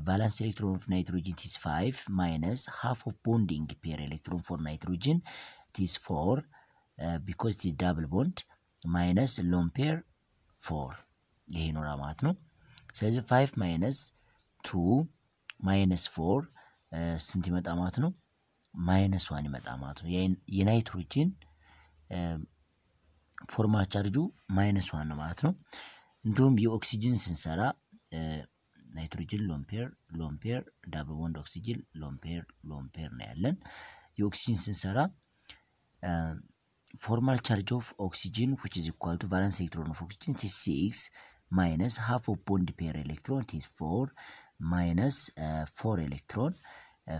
valence electron of nitrogen it is 5 minus half of bonding pair electron for nitrogen it is 4 because it is double bond minus lone pair 4 ይሄ ይኖራል ማለት ነው። ስለዚህ 5 minus 2 minus 4 ስንት ይመጣ ማለት ነው? minus one ይመጣ ማለት ነው። የናይትሮጅን formal charge ኡ minus one ነው ማለት ነው። እንዲሁም የኦክሲጅን ስንሰራ ናይትሮጅን ሎምፔር ሎምፔር ዳብል ቦንድ ኦክሲጅን ሎምፔር ሎምፔር ነው ያለን። የኦክሲጅን ስንሰራ formal charge of oxygen which is equal to valence electron of oxygen minus half of bond pair electron it is four minus four electron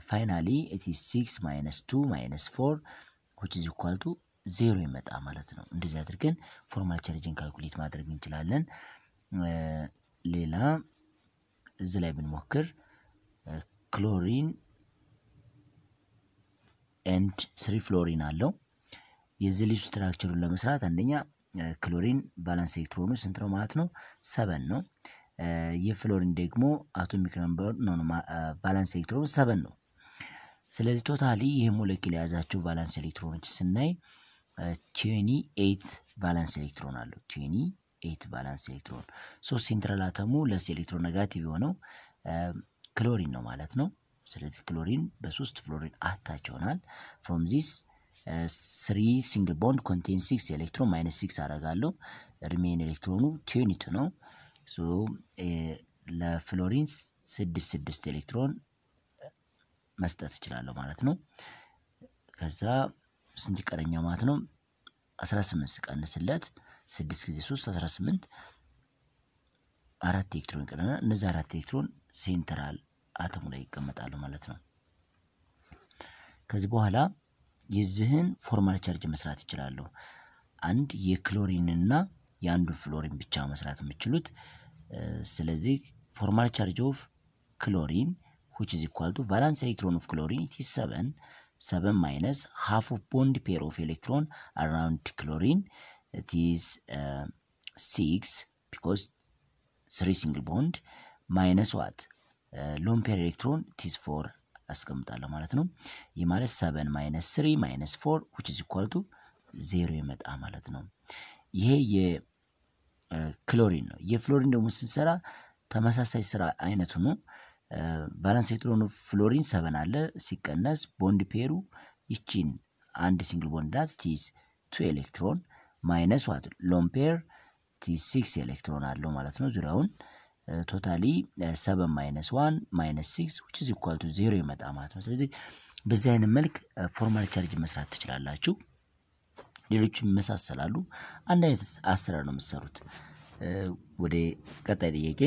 finally it is six minus two minus four which is equal to zero ይመጣ ማለት ነው። እንደዚህ አድርገን formal charge ን calculate ማድረግ እንችላለን። ሌላ እዚህ ላይ ብንሞክር chlorine and three fluorine አለው። የዚህ Lewis structure ኡን ለመስራት አንደኛ ክሎሪን valence ኤሌክትሮኑ ስንት ነው ማለት ነው? seven ነው። የፍሎሪን ደግሞ atomic number ነው valence ኤሌክትሮኑ seven ነው። ስለዚህ totally ይህ ሞለኪል የያዛቸው valence ኤሌክትሮኖች ስናይ twenty eight valence electron አለው። twenty eight valence electron so central አተሙ less electronegative የሆነው ክሎሪን ነው ማለት ነው። ስለዚህ ክሎሪን በሶስት ፍሎሪን attach ይሆናል። from this three single bond contain six electron minus six አረጋለሁ። remain ኤሌክትሮኑ twenty two ነው። so ለፍሎሪን ስድስት ስድስት ኤሌክትሮን መስጠት እችላለሁ ማለት ነው። ከዛ ስንት ይቀረኛል ማለት ነው? 18 ስቀንስለት 6 ጊዜ 3 18 አራት ኤሌክትሮን ይቀረናል። እነዚህ አራት ኤሌክትሮን central አተሙ ላይ ይቀመጣሉ ማለት ነው። ከዚህ በኋላ የዚህን formal charge መስራት ይችላለሁ። አንድ የክሎሪንና የአንዱን ፍሎሪን ብቻ መስራት የምችሉት። ስለዚህ formal charge of chlorine equal to valence electron of chlorine it is 7 7 minus half of bond pair of electron around chlorine it is uh, 6 because 3 single bond minus what uh, lone pair electron it is 4 አስቀምጣለሁ ማለት ነው። ይህ ማለት 7 minus 3 minus 4 which is equal to 0 ይመጣ ማለት ነው። ይሄ የክሎሪን ነው። የፍሎሪን ደግሞ ስንሰራ ተመሳሳይ ስራ አይነቱ ነው። valence electron fluorine seven አለ ሲቀነስ bond pair ኡ ይቺን አንድ single bond ናት it is two electron minus what lone pair it's six electron አለው ማለት ነው ዙሪያውን totally seven minus one minus six which is equal to zero ይመጣ ማለት ነው። ስለዚህ በዚህ አይነት መልክ formal charge መስራት ትችላላችሁ። ሌሎችም ይመሳሰላሉ። አንድ አይነት አሰራር ነው የምትሰሩት። ወደ ቀጣይ ጥያቄ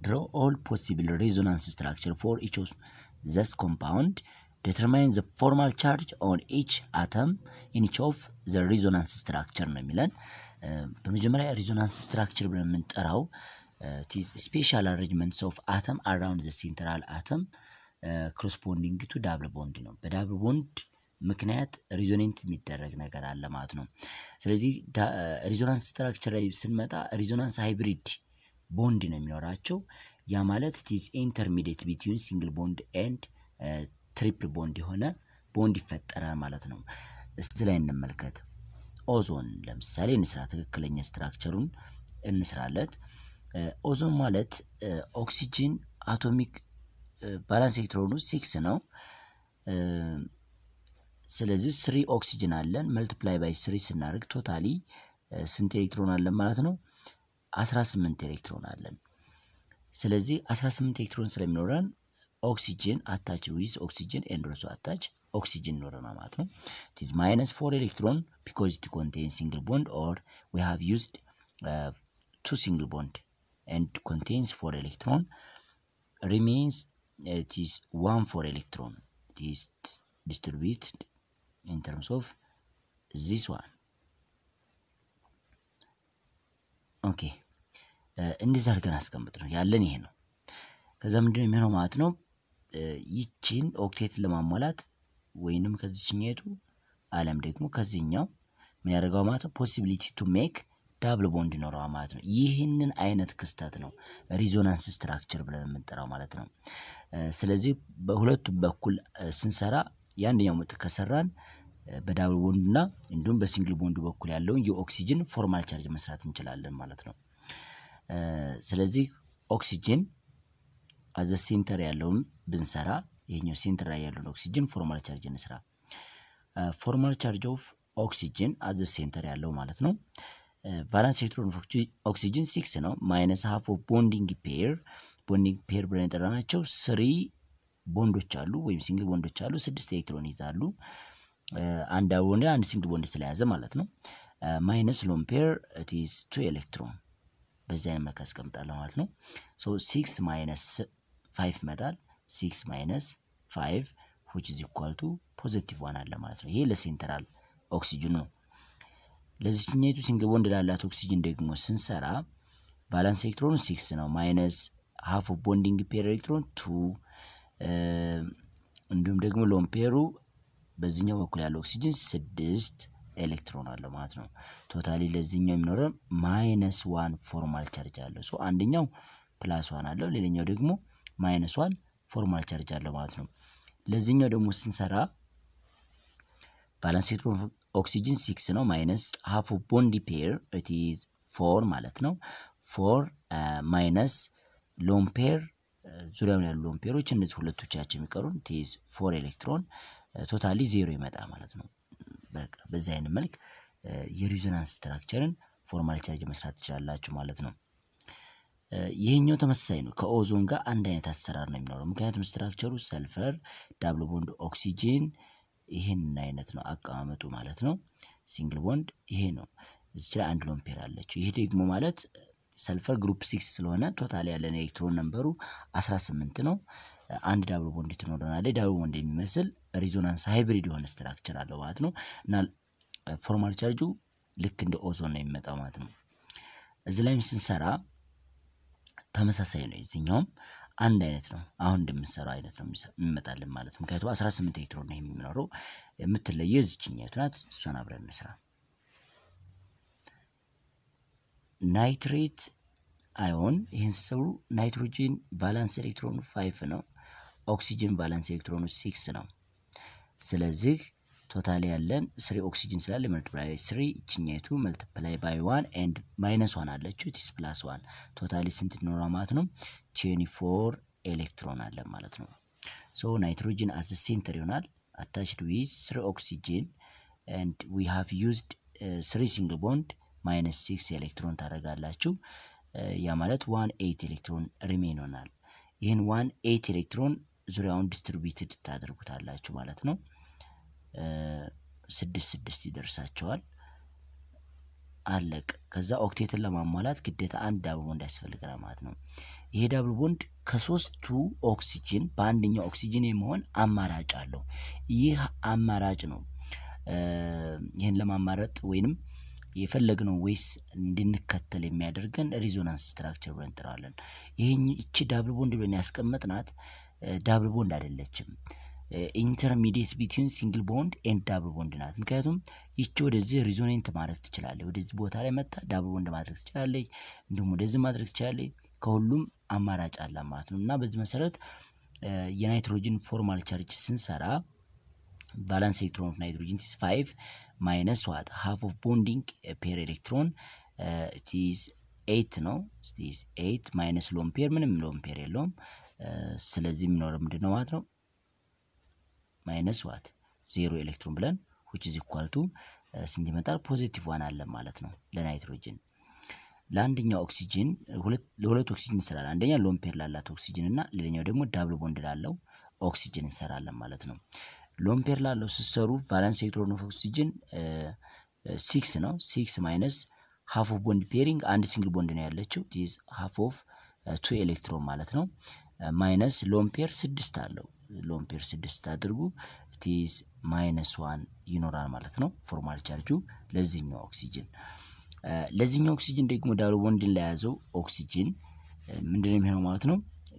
draw all possible resonance structure for each of this compound determine the formal charge on each atom in each of the resonance structure ነው የሚለን። በመጀመሪያ resonance structure ብለን የምንጠራው spatial arrangements of atom around the central atom corresponding to double bond ነው። በ double bond ምክንያት resonant የሚደረግ ነገር አለ ማለት ነው። ስለዚህ resonance structure ላይ ስንመጣ resonance hybrid bond ነው የሚኖራቸው። ያ ማለት it is intermediate between single bond and triple bond የሆነ ቦንድ ይፈጠራል ማለት ነው። እዚህ ላይ እንመልከት። ኦዞን ለምሳሌ እንስራ፣ ትክክለኛ structure ኡን እንስራለት። ኦዞን ማለት ኦክሲጅን atomic valence ኤሌክትሮኑ six ነው። ስለዚህ three oxygen አለን multiply by three ስናደርግ totally ስንት ኤሌክትሮን አለን ማለት ነው? 18 ኤሌክትሮን አለን። ስለዚህ 18 ኤሌክትሮን ስለሚኖረን oxygen attach with oxygen and attach oxygen ይኖረናል ማለት ነው። it minus four electron because it contain single bond or we have used two single bond and contains four electron remains it one four electron it is distributed in terms of this one. okay እንደዚህ አድርገን አስቀምጥ ነው። ያለን ይሄ ነው። ከዛ ምንድን ነው የሚሆነው ማለት ነው? ይቺን octet ን ለማሟላት ወይንም ከዚችኛቱ አለም ደግሞ ከዚህኛው ምን ያደርገው ማለት ነው possibility to make double bond ይኖረዋል ማለት ነው። ይህንን አይነት ክስተት ነው resonance structure ብለን የምንጠራው ማለት ነው። ስለዚህ በሁለቱም በኩል ስንሰራ የአንደኛው ምጥ ከሰራን በ double bond እና እንዲሁም በ single bond ኡ በኩል ያለውን የኦክሲጅን formal charge መስራት እንችላለን ማለት ነው። ስለዚህ oxygen as a center ያለውን ብንሰራ ይሄኛው center ላይ ያለውን ኦክሲጅን formal charge እንስራ። formal charge of oxygen as a center ያለው ማለት ነው። valence electron oxygen six ነው። minus half of bonding pair bonding pair ብለን የጠራናቸው three ቦንዶች አሉ ወይም single bond ኦች አሉ። ስድስት ኤሌክትሮን ይዛሉ። አንድ ቦንድ አንድ single bond ስለያዘ ማለት ነው። minus lone pair is two electron በዚህ አይነት መልክ አስቀምጣለሁ ማለት ነው። so six minus five ይመጣል። six minus five which is equal to positive one አለ ማለት ነው። ይሄ ለ central ኦክሲጅኑ ነው። ለዚችኛቱ single bond ላላት ኦክሲጅን ደግሞ ስንሰራ valence ኤሌክትሮኑ six ነው። minus half of bonding pair electron two እንዲሁም ደግሞ lone pair ኡ በዚህኛው በኩል ያለው ኦክሲጅን ስድስት ኤሌክትሮን አለው ማለት ነው። totally ለዚህኛው የሚኖረው minus one formal charge አለው። አንደኛው plus one አለው፣ ሌላኛው ደግሞ minus one formal charge አለው ማለት ነው። ለዚህኛው ደግሞ ስንሰራ valence electron oxygen six ነው። minus half bonding pair it is four ማለት ነው። four minus lone pair ዙሪያውን ያሉ lone pair ኦች እነዚህ ሁለቶቻቸው የሚቀሩን it is four electron totally zero ይመጣ ማለት ነው። በዚህ አይነት መልክ የ resonance structure ን formal charge መስራት ትችላላችሁ ማለት ነው። ይህኛው ተመሳሳይ ነው። ከኦዞን ጋር አንድ አይነት አሰራር ነው የሚኖረው። ምክንያቱም structure ኡ sulfur፣ double bond oxygen ይህን አይነት ነው አቀማመጡ ማለት ነው። single bond ይሄ ነው። እዚች ላይ አንድ lone pair አለችው። ይሄ ደግሞ ማለት sulfur group six ስለሆነ total ያለን ኤሌክትሮን number ኡ 18 ነው። አንድ double bond ትኖረናለች። double bond የሚመስል resonance hybrid የሆነ structure አለው ማለት ነው እና formal charge ኡ ልክ እንደ ኦዞን ነው የሚመጣው ማለት ነው። እዚህ ላይም ስንሰራ ተመሳሳይ ነው። የዚህኛውም አንድ አይነት ነው። አሁን እንደምንሰራው አይነት ነው የሚመጣልን ማለት ነው። ምክንያቱም 18 ኤሌክትሮን ነው የሚኖረው። የምትለየው እዚችኛቱ ናት። እሷን አብረን እንስራ። nitrate ion ይህን ስትሰሩ ናይትሮጂን valence ኤሌክትሮኑ five ነው። ኦክሲጅን valence ኤሌክትሮኑ six ነው። ስለዚህ totally ያለን three oxygen ስላለ multiply by three ይችኛቱ multiply by one and minus one አለችው it's plus one totally ስንት ይኖራ ማለት ነው? twenty four electron አለ ማለት ነው። so nitrogen as center ይሆናል attached with three oxygen and we have used three single bond minus six electron ታደርጋላችሁ። ያ ማለት one eight electron remain ይሆናል። ይህን one eight electron ዙሪያውን distributed ታደርጉታላችሁ ማለት ነው። ስድስት ስድስት ይደርሳቸዋል። አለቅ ከዛ octet ን ለማሟላት ግዴታ አንድ double bond ያስፈልገናል ማለት ነው። ይሄ double bond ከሶስቱ ኦክሲጅን በአንደኛው ኦክሲጅን የመሆን አማራጭ አለው። ይህ አማራጭ ነው ይህን ለማማረጥ ወይንም የፈለግነው ወይስ እንድንከተል የሚያደርገን resonance structure ብለን እንጥራለን። ይህኝ እቺ double bond ብለን ያስቀመጥናት double bond አይደለችም። intermediate between single bond and double bond ናት። ምክንያቱም ይቺ ወደዚህ resonate ማድረግ ትችላለች። ወደዚህ ቦታ ላይ መጥታ double bond ማድረግ ትችላለች። እንዲሁም ወደዚህ ማድረግ ትችላለች። ከሁሉም አማራጭ አለ ማለት ነው እና በዚህ መሰረት የናይትሮጅን formal charge ስንሰራ valence electron of nitrogen it's five minus what half of bonding pair electron it's eight ነው። it's eight minus lone pair ምንም lone pair የለውም። ስለዚህ የሚኖረው ምንድን ነው ማለት ነው minus what zero electron ብለን which is equal to ስንት ይመጣል? positive one አለን ማለት ነው ለናይትሮጅን። ለአንደኛው ኦክሲጅን ለሁለት ኦክሲጅን እንሰራለን። አንደኛ lone pair ላላት ኦክሲጅን እና ሌላኛው ደግሞ double bond ላለው ኦክሲጅን እንሰራለን ማለት ነው። lone pair ላለው ስትሰሩ valence electron of oxygen six ነው። six minus half of bond pairing አንድ single bond ነው ያለችው half of two electron ማለት ነው። minus lone pair ስድስት አለው lone pair ስድስት አድርጉ it's minus one ይኖራል ማለት ነው። formal charge ኡ ለዚህኛው ኦክሲጅን ለዚህኛው ኦክሲጅን ደግሞ double bond ን ለያዘው ኦክሲጅን ምንድነው የሚሆነው ማለት ነው።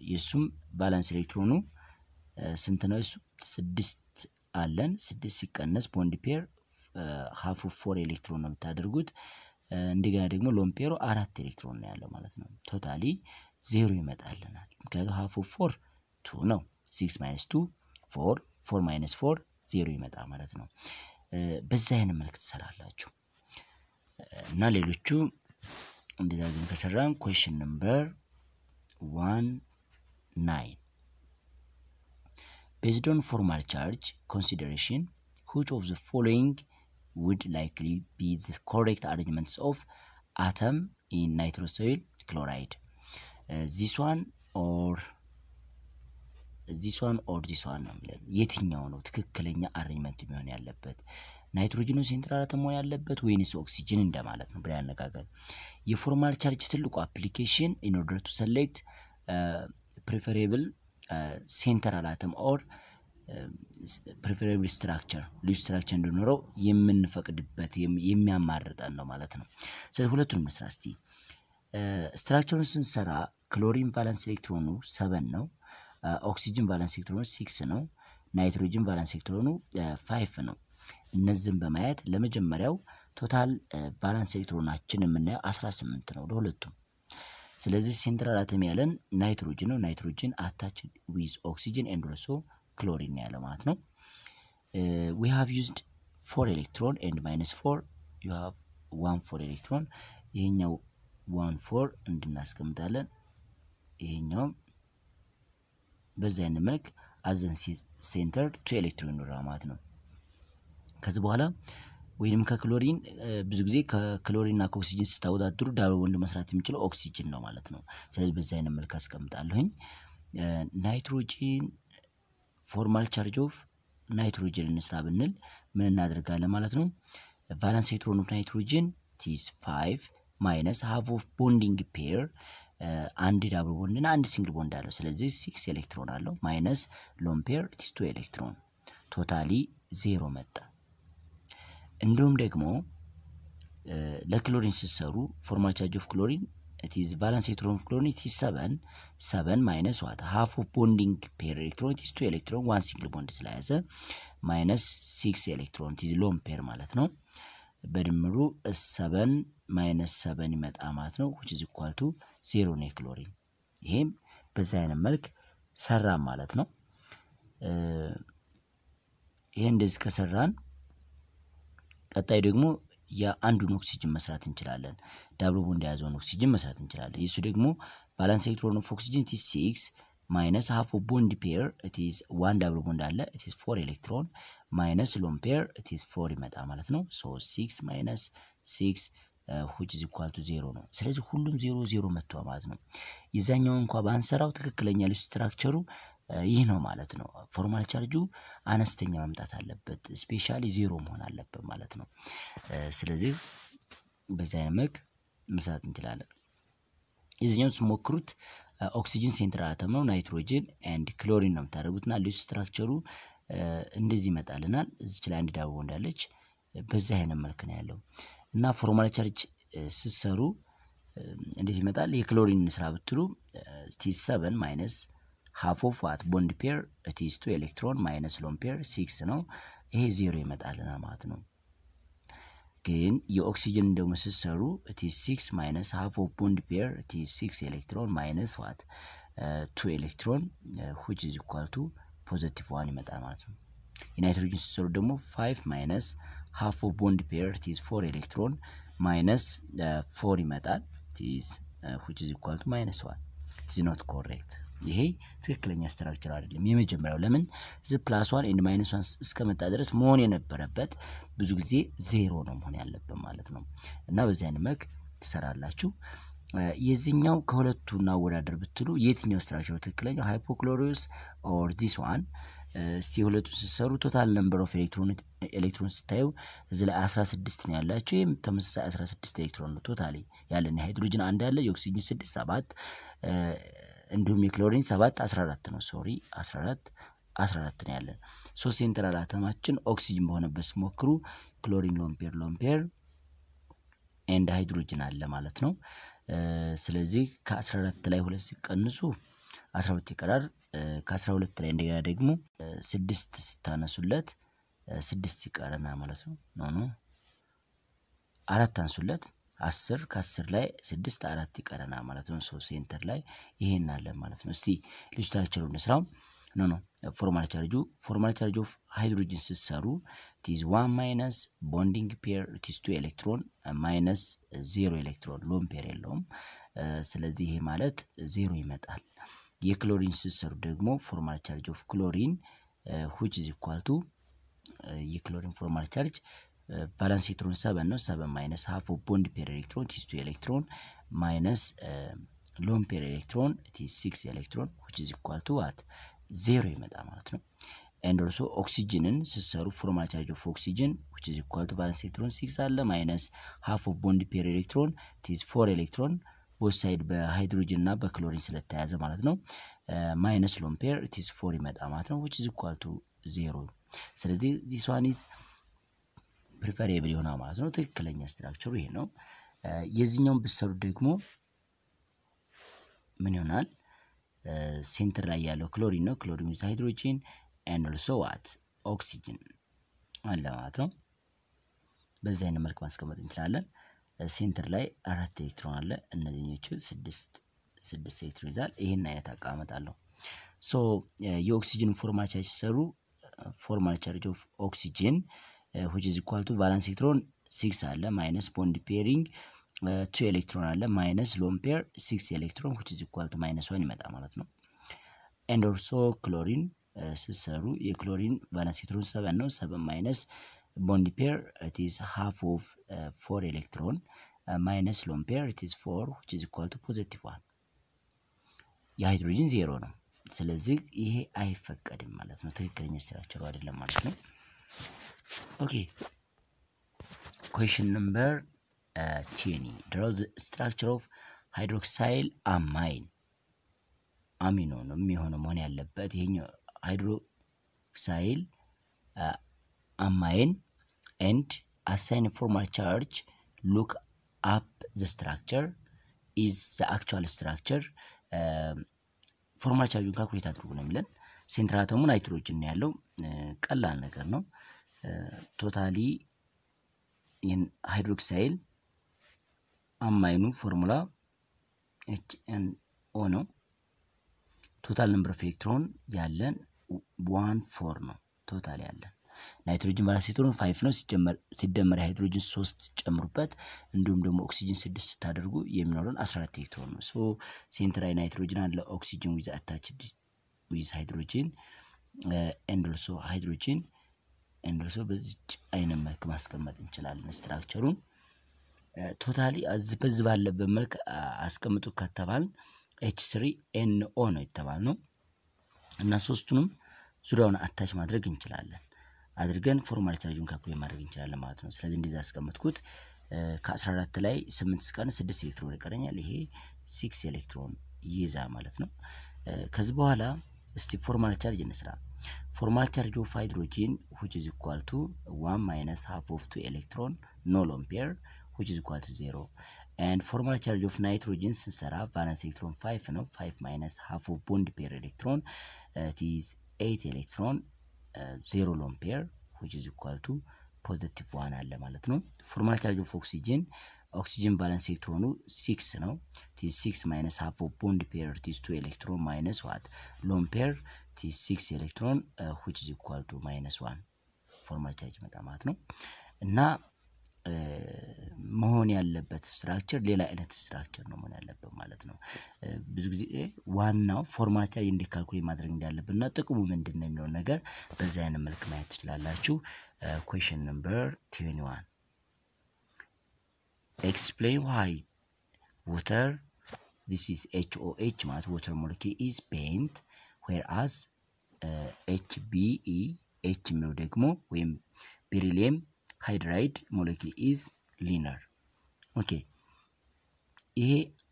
የእሱም valence ኤሌክትሮኑ ስንት ነው? እሱ ስድስት አለን። ስድስት ሲቀነስ bond pair half four electron ነው የምታደርጉት። እንደገና ደግሞ lone pair ኡ አራት ኤሌክትሮን ነው ያለው ማለት ነው። totally zero ይመጣልናል። ምክንያቱም half four two ነው። six minus two four፣ four minus four zero ይመጣ ማለት ነው። በዛ አይነት መልክ ትሰራላችሁ እና ሌሎቹ እንደዛ ግን ከሰራን question number ዋን ናይን Based on formal charge consideration, which of the following would likely be the correct arrangements of atom in nitrosyl chloride? Uh, this one this one or this one ነው የሚለን የትኛው ነው ትክክለኛ አሬንጅመንት የሚሆን ያለበት ናይትሮጅኑ ሴንትራል አተም መሆን ያለበት ወይንስ ኦክሲጅን እንደማለት ነው ብላ ያነጋገር የ formal charge ትልቁ application in order to select preferable central atom or preferable structure Lewis structure እንዲኖረው የምንፈቅድበት የሚያማርጠን ነው ማለት ነው። ስለዚህ ሁለቱን መስራ እስቲ structure ኡን ስንሰራ ክሎሪን valence ኤሌክትሮኑ seven ነው። ኦክሲጅን valence ኤሌክትሮኑ six ነው። ናይትሮጅን valence ኤሌክትሮኑ five ነው። እነዚህም በማየት ለመጀመሪያው total valence ኤሌክትሮናችን የምናየው 18 ነው ለሁለቱም። ስለዚህ central atom ያለን ናይትሮጅን ነው። nitrogen attach with oxygen and also chlorine ያለ ማለት ነው። we have used four electron and minus four you have one four electron። ይሄኛው one four እንድናስቀምጣለን። ይሄኛውም በዚህ አይነት መልክ as an center two electron ይኖራል ማለት ነው። ከዚህ በኋላ ወይም ከክሎሪን ብዙ ጊዜ ከክሎሪንና ከኦክሲጅን ስታወዳድሩ double bond መስራት የሚችለው ኦክሲጅን ነው ማለት ነው። ስለዚህ በዚህ አይነት መልክ አስቀምጣለሁኝ። ናይትሮጂን formal charge of nitrogen እንስራ ብንል ምን እናደርጋለን ማለት ነው። valence electron of nitrogen it's five minus half of bonding pair አንድ double bond እና አንድ single bond አለው። ስለዚህ six electron አለው minus lone pair it's two electron totally zero መጣ። እንዲሁም ደግሞ ለክሎሪን ስትሰሩ formal charge of chlorine it's valence electron of chlorine it's seven seven minus what half of bonding pair electron it's electron one single bond ስለያዘ minus six electron it's lone pair ማለት ነው። በድምሩ seven minus seven ይመጣ ማለት ነው። which is equal to zero ነው የክሎሪን። ይሄም በዛ አይነት መልክ ሰራ ማለት ነው። ይሄ እንደዚህ ከሰራን ቀጣይ ደግሞ የአንዱን ኦክሲጅን መስራት እንችላለን። double bond የያዘውን ኦክሲጅን መስራት እንችላለን። የሱ ደግሞ valence electron of oxygen it's six minus half bond pair it's one double bond አለ it's four electron minus lone pair it's four ይመጣ ማለት ነው። so six minus six which is equal to zero ነው። ስለዚህ ሁሉም zero zero መጥቷል ማለት ነው። የዛኛውን እንኳ ባንሰራው ትክክለኛ Lewis structure ኡ ይህ ነው ማለት ነው። formal charge ኡ አነስተኛ መምጣት አለበት፣ specially zero መሆን አለበት ማለት ነው። ስለዚህ በዚህ አይነት መልክ መስራት እንችላለን። የዚህኛውን ስሞክሩት ኦክሲጅን central atom ነው፣ ናይትሮጅን and chlorine ነው የምታደርጉትና Lewis structure ኡ እንደዚህ ይመጣልናል። እዚች ላይ አንድ double እንዳለች በዚህ አይነት መልክ ነው ያለው እና formal charge ስትሰሩ እንዴት ይመጣል? የክሎሪን ስራ ብትሉ it's seven minus half of what bond pair it's two electron minus lone pair six ነው። ይሄ ዜሮ ይመጣልና ማለት ነው። ግን የኦክሲጅን ደግሞ ስትሰሩ it's six minus half of bond pair it's six electron minus what two electron which is equal to positive one ይመጣል ማለት ነው። የናይትሮጅን ስትሰሩ ደግሞ five minus half of bond pair it's four electron minus four ይመጣል it's which is equal to minus one is not correct። ይሄ ትክክለኛ structure አይደለም። የመጀመሪያው ለምን the plus one and minus one እስከመጣ ድረስ መሆን የነበረበት ብዙ ጊዜ ዜሮ ነው መሆን ያለበት ማለት ነው። እና በዚህ አይነት መልክ ትሰራላችሁ። የዚህኛው ከሁለቱ እናወዳደር ብትሉ የትኛው structure ትክክለኛው hypochlorous or this one? እስቲ ሁለቱን ስትሰሩ total number of electron ስታዩ እዚ ላይ 16 ነው ያላቸው። ይህም ተመሳሳይ 16 ኤሌክትሮን ነው totally ያለን። የሃይድሮጅን አንድ ያለ የኦክሲጅን 6 7 እንዲሁም የክሎሪን 7 14 ነው። sorry 14 14 ነው ያለን። ሶስት central atom ኣችን ኦክሲጅን በሆነበት ሲሞክሩ ክሎሪን lone pair lone pair and ሃይድሮጅን አለ ማለት ነው። ስለዚህ ከ14 ላይ ሁለት ሲቀንሱ 12 ይቀራል። ከ12 ላይ እንደገና ደግሞ ስድስት ስታነሱለት ስድስት ይቀረና ማለት ነው። no no አራት አንሱለት አስር ከአስር ላይ ስድስት አራት ይቀረና ማለት ነው። so center ላይ ይሄን አለ ማለት ነው። እስቲ ሉስታቸሩ እንስራው። no no formal charge ኡ formal charge of ሃይድሮጅን ስትሰሩ it is one minus bonding pair it is two ኤሌክትሮን minus zero ኤሌክትሮን lone pair የለውም። ስለዚህ ይሄ ማለት ዜሮ ይመጣል። የክሎሪን ስትሰሩ ደግሞ formal charge of ክሎሪን which is equal to የክሎሪን formal charge valence ኤሌክትሮን seven ነው። seven minus half of bond pair ኤሌክትሮን it is two ኤሌክትሮን minus lone pair ኤሌክትሮን it is six ኤሌክትሮን which is equal to what zero ይመጣ ማለት ነው። and also ኦክሲጅንን ስትሰሩ formal charge of ኦክሲጅን which is equal to valence ኤሌክትሮን six አለ minus half of bond pair ኤሌክትሮን it is four ኤሌክትሮን both side በሃይድሮጅን እና በክሎሪን ስለተያዘ ማለት ነው። minus lone pair it is four ይመጣ ማለት ነው which is equal to zero። ስለዚህ this preferable ይሆናል ማለት ነው። ትክክለኛ structure ኡ ይሄ ነው። የዚህኛውን ብሰሩ ደግሞ ምን ይሆናል? center ላይ ያለው ክሎሪን ነው። ክሎሪን ዊዝ ሃይድሮጂን and also what ኦክሲጅን አለ ማለት ነው። በዚህ አይነት መልክ ማስቀመጥ እንችላለን። center ላይ አራት ኤሌክትሮን አለ። እነዚህኞቹ ስድስት ኤሌክትሮን ይዛል። ይህን አይነት አቀማመጥ አለው። so የኦክሲጅን formal charge ሲሰሩ formal charge of ኦክሲጅን which is equal to valence ኤሌክትሮን six አለ minus bond pairing two ኤሌክትሮን አለ minus lone pair six ኤሌክትሮን which is equal minus one ይመጣ ማለት ነው። and also ክሎሪን ስትሰሩ የክሎሪን valence ኤሌክትሮን seven ነው። seven minus bond pair it is half of four ኤሌክትሮን minus lone pair it is four which is equal to positive one። የሃይድሮጂን ዜሮ ነው። ስለዚህ ይሄ አይፈቀድም ማለት ነው። ትክክለኛ structure ኡ አይደለም ማለት ነው። okay question number twenty draw structure of hydroxyl amine amino ነው የሚሆነው መሆን ያለበት ይሄኛው hydroxyl amine and assign formal charge look up the structure is the actual structure formal charge ኡን calculate አድርጉ ነው የሚለን። central atom ኡ ናይትሮጅን ያለው ቀላል ነገር ነው። totally hydroxyl amine ኡ formula H N O ነው። total number of ኤሌክትሮን ያለን one four ነው። total ያለን ናይትሮጅን valence ኤሌክትሮን five ነው ሲደመር ሃይድሮጅን ሶስት ጨምሩበት፣ እንዲሁም ደግሞ ኦክሲጅን ስድስት ስታደርጉ የሚኖረን አስራ አራት ኤሌክትሮን ነው። so central ናይትሮጅን አለ ኦክሲጅን with attached with also ሃይድሮጂን and also በዚች አይነት መልክ ማስቀመጥ እንችላለን structure ኡን። totally በዚህ ባለበት መልክ አስቀምጡ ከተባል H three N O ነው የተባል ነው እና ሶስቱንም ዙሪያውን attach ማድረግ እንችላለን አድርገን formal charge ን calculate ማድረግ እንችላለን ማለት ነው። ስለዚህ እንደዚህ ያስቀመጥኩት ከ14 ላይ 8 እስካን 6 ኤሌክትሮን ይቀረኛል። ይሄ ሲክስ ኤሌክትሮን ይይዛ ማለት ነው። ከዚህ በኋላ እስቲ formal charge እንስራ። formal charge of ሃይድሮጂን which is equal to 1 minus half of 2 electron no lone pair which is equal to 0 and formal charge of nitrogen ስንሰራ valence ኤሌክትሮን 5 ነው 5 minus half of bond pair electron uh, it is 8 electron zero lone pair which is equal to positive one አለ ማለት ነው። formal charge of ኦክሲጅን ኦክሲጅን valence ኤሌክትሮኑ six ነው። it is six minus half of bond pair it is two ኤሌክትሮን minus what lone pair it is six ኤሌክትሮን which is equal to minus one formal charge መጣ ማለት ነው እና መሆን ያለበት structure ሌላ አይነት structure ነው መሆን ያለበት ማለት ነው። ብዙ ጊዜ ዋናው formal charge እንዴት calculate ማድረግ እንዳለብን እና ጥቅሙ ምንድን ነው የሚለውን ነገር በዚህ አይነት መልክ ማየት ትችላላችሁ። question number twenty one explain why water this is H O H ማለት water molecule is bent whereas H Be H የሚለው ደግሞ ወይም beryllium hydride molecule is linear። okay ይሄ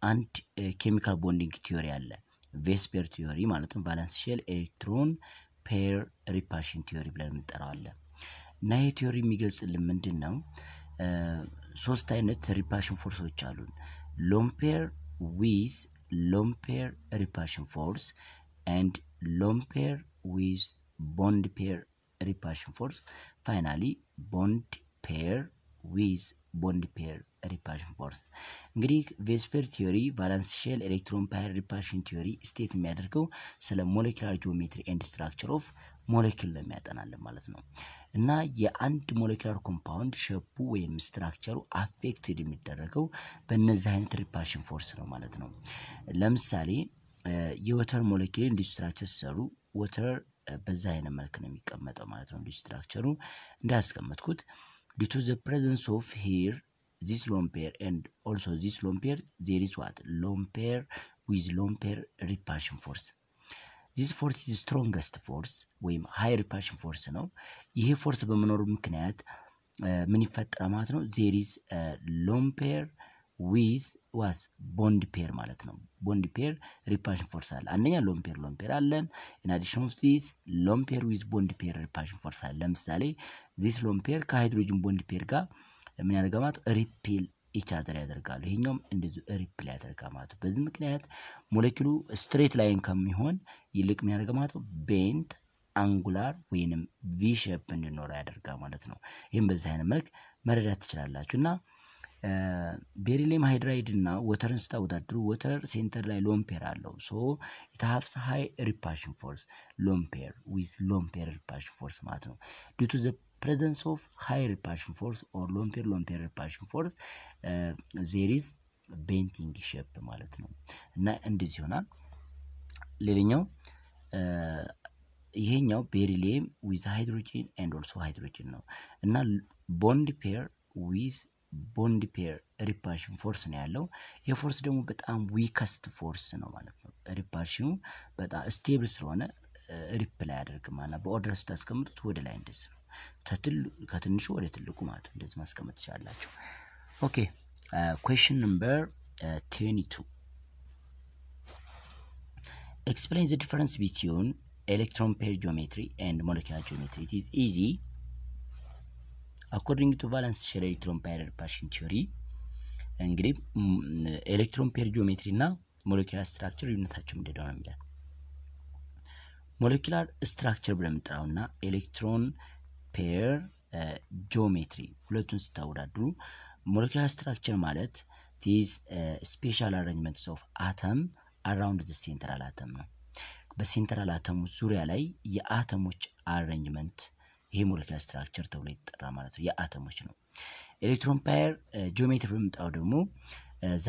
አንድ chemical bonding theory አለ። VSEPR theory ማለትም valence electron pair repulsion theory ብለን እንጠራዋለን። እና ይህ theory የሚገልጽልን ምንድን ነው? ሶስት አይነት repulsion force ኦች አሉን። lone pair with lone pair repulsion force and lone pair with bond pair repulsion force finally bond pair with bond pair repulsion force። እንግዲህ VSEPR theory valence shell electron pair repulsion theory state የሚያደርገው ስለ molecular geometry and structure of molecule ነው የሚያጠናልን ማለት ነው። እና የአንድ molecular compound shape ኡ ወይም structure ኡ affected የሚደረገው በእነዚህ አይነት repulsion force ነው ማለት ነው። ለምሳሌ የ water molecule እንዲህ structure ሲሰሩ water በዛ አይነት መልክ ነው የሚቀመጠው ማለት ነው። እንዲህ structure ኡ እንዳያስቀመጥኩት due to the presence of here this lone pair and also this lone pair there is what lone pair with lone pair repulsion force this force is strongest force ወይም high repulsion force ነው። ይሄ force በመኖሩ ምክንያት ምን ይፈጠራል ማለት ነው? there is lone pair with what bond pair ማለት ነው። bond pair repulsion force አለ። አንደኛ lone pair lone pair አለን። in addition of this lone pair with bond pair repulsion force አለ። ለምሳሌ this lone pair ከሃይድሮጅን bond pair ጋር ምን ያደርጋ ማለት repel each other ያደርጋሉ። ይሄኛውም እንደዚሁ repel ያደርጋል ማለት በዚህ ምክንያት molecule ኡ straight line ከሚሆን ይልቅ ምን ያደርጋ ማለት bent angular ወይንም V shape እንዲኖረው ያደርጋል ማለት ነው። ይህም በዚህ አይነት መልክ መረዳት ትችላላችሁ እና beryllium hydride እና water ን ስታወዳድሩ water center ላይ lone pair አለው። so it has high repulsion force lone pair with lone pair repulsion force ማለት ነው። due to the presence of high repulsion force or lone pair lone pair repulsion force there is bending shape ማለት ነው። እና እንደዚህ ይሆናል። ሌላኛው ይሄኛው beryllium with hydrogen and also hydrogen ነው። እና bond pair with bond pair repulsion force ነው ያለው። ይህ force ደግሞ በጣም weakest force ነው ማለት ነው። repulsion ኑ በጣም stable ስለሆነ repel አያደርግም ማለት በ order ስታስቀምጡት ወደ ላይ እንደዚህ ነው። ከትንሹ ወደ ትልቁ ማለት ነው። እንደዚህ ማስቀመጥ ትችላላችሁ። okay question number twenty two explain the difference between electron pair geometry and molecular geometry it is easy according to valence shell electron pair repulsion theory እንግዲህ electron pair geometry እና molecular structure ልዩነታቸው ምንድን ነው የሚለው molecular structure ብለን የምንጠራው እና electron pair geometry ሁለቱን ስታወዳድሩ molecular structure ማለት it is spatial arrangements of atom around the central atom ነው። በ central አተሙ ዙሪያ ላይ የአተሞች arrangement ይሄ molecular structure ተብሎ ይጠራ ማለት ነው። የአተሞች ነው። electron pair geometry በምጣው ደግሞ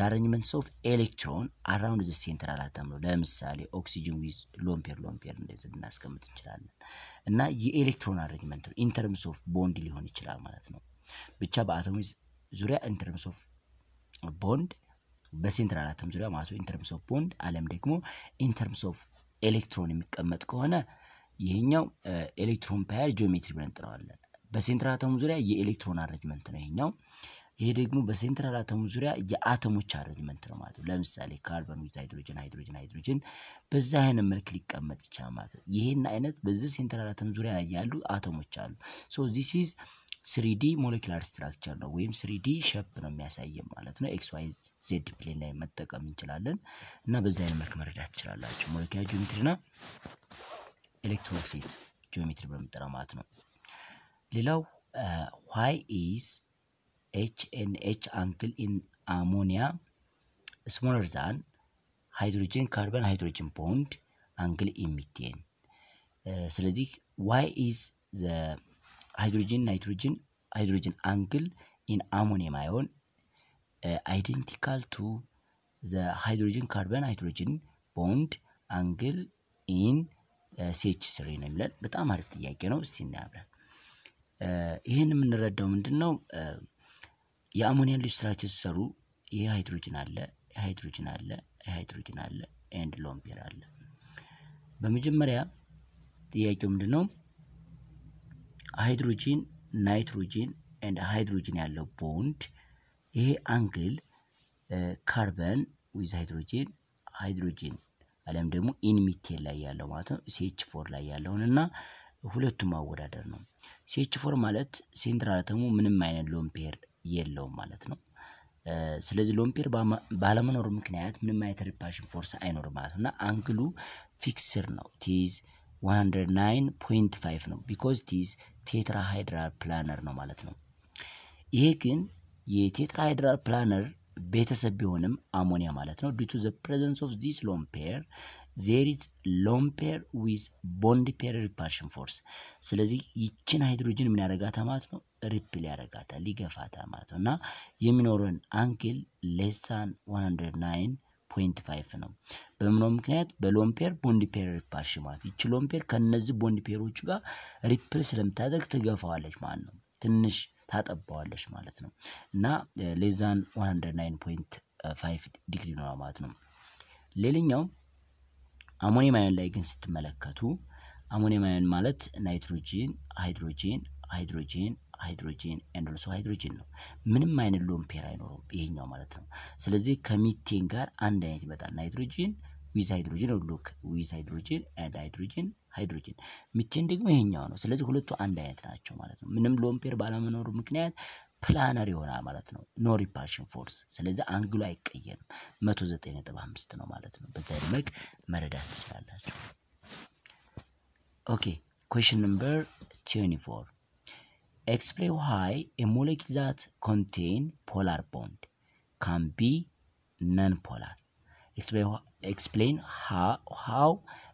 arrangements of electron around the central atom ነው። ለምሳሌ oxygen with lone pair lone pair እንደዚህ ልናስቀምጥ እንችላለን። እና የኤሌክትሮን arrangement ነው። in terms of bond ሊሆን ይችላል ማለት ነው። ብቻ በአተሞች ዙሪያ in terms of bond በ central atom ዙሪያ ማለት in terms of bond አለም ደግሞ in terms of electron የሚቀመጥ ከሆነ ይሄኛው electron pair geometry ብለን እንጠራዋለን። በ central አተሙ ዙሪያ የኤሌክትሮን arrangement ነው ይሄኛው። ይሄ ደግሞ በ central አተሙ ዙሪያ የአተሞች arrangement ነው ማለት ነው። ለምሳሌ carbon with hydrogen hydrogen hydrogen በዛ አይነት መልክ ሊቀመጥ ይችላል ማለት ነው። ይሄን አይነት በዚህ central atom ዙሪያ ያሉ አተሞች አሉ። so this is 3D molecular structure ነው ወይም 3D shape ነው የሚያሳየን ማለት ነው። X Y Z plane ላይ መጠቀም እንችላለን እና በዛ አይነት መልክ መረዳት ትችላላችሁ። molecular geometry ና electron set geometry በምጠራ ማለት ነው። ሌላው why is H N H angle in ammonia smaller than hydrogen carbon hydrogen bond angle in ስለዚህ why is hydrogen nitrogen hydrogen angle in ammonium ion identical to the hydrogen carbon hydrogen bond angle in CH three ነው የሚለን። በጣም አሪፍ ጥያቄ ነው። እስቲ እናያለን። ይህን የምንረዳው ምንድን ነው? የአሞኒያን ልጅ structure ሲሰሩ ይሄ ሃይድሮጅን አለ፣ ሃይድሮጅን አለ፣ ሃይድሮጅን አለ፣ and lone pair አለ። በመጀመሪያ ጥያቄው ምንድን ነው? hydrogen nitrogen and hydrogen ያለው ቦንድ ይሄ angle carbon with hydrogen hydrogen አሊያም ደግሞ in methane ላይ ያለው ማለት ነው CH four ላይ ያለውን እና ሁለቱም ማወዳደር ነው። CH four ማለት central አተሙ ምንም አይነት lone pair የለውም ማለት ነው። ስለዚህ lone pair ባለመኖሩ ምክንያት ምንም አይነት repulsion force አይኖርም ማለት ነው እና angle ኡ fixed ነው it is 109.5 ነው because it is tetrahedral planar ነው ማለት ነው። ይሄ ግን የ tetrahedral planar ቤተሰብ ቢሆንም አሞኒያ ማለት ነው due to the presence of this lone pair there is lone pair with bond pair repulsion force። ስለዚህ ይችን ሃይድሮጅን ምን ያደርጋታ ማለት ነው repel ያደርጋታል ሊገፋታ ማለት ነው እና የሚኖረን angle less than 109 point five ነው። በምነው ምክንያት በ lone pair bond pair repulsion ማለት ይቺ lone pair ከነዚህ bond pair ኦቹ ጋር repel ስለምታደርግ ትገፋዋለች ማለት ነው። ትንሽ ታጠባታለች ማለት ነው እና less than 109.5 ዲግሪ ነው ማለት ነው። ሌላኛው ammonium ion ላይ ግን ስትመለከቱ ammonium ion ማለት nitrogen፣ hydrogen፣ hydrogen hydrogen and also hydrogen ነው። ምንም አይነት lone pair አይኖረውም ይሄኛው ማለት ነው። ስለዚህ ከሚቴን ጋር አንድ አይነት ይመጣል። nitrogen with hydrogen look with hydrogen and hydrogen hydrogen methane ደግሞ ይሄኛው ነው። ስለዚህ ሁለቱ አንድ አይነት ናቸው ማለት ነው። ምንም lone pair ባለመኖሩ ምክንያት planar ይሆናል ማለት ነው። no repulsion force። ስለዚህ angle ኡ አይቀየርም። መቶ ዘጠኝ ነጥብ አምስት ነው ማለት ነው። በዛ መልክ መረዳት ትችላላችሁ። ኦኬ ኩዌሽን ነምበር ትዌንቲ ፎር explain why a molecule that contain polar bond can be non-polar. Explain, explain how, how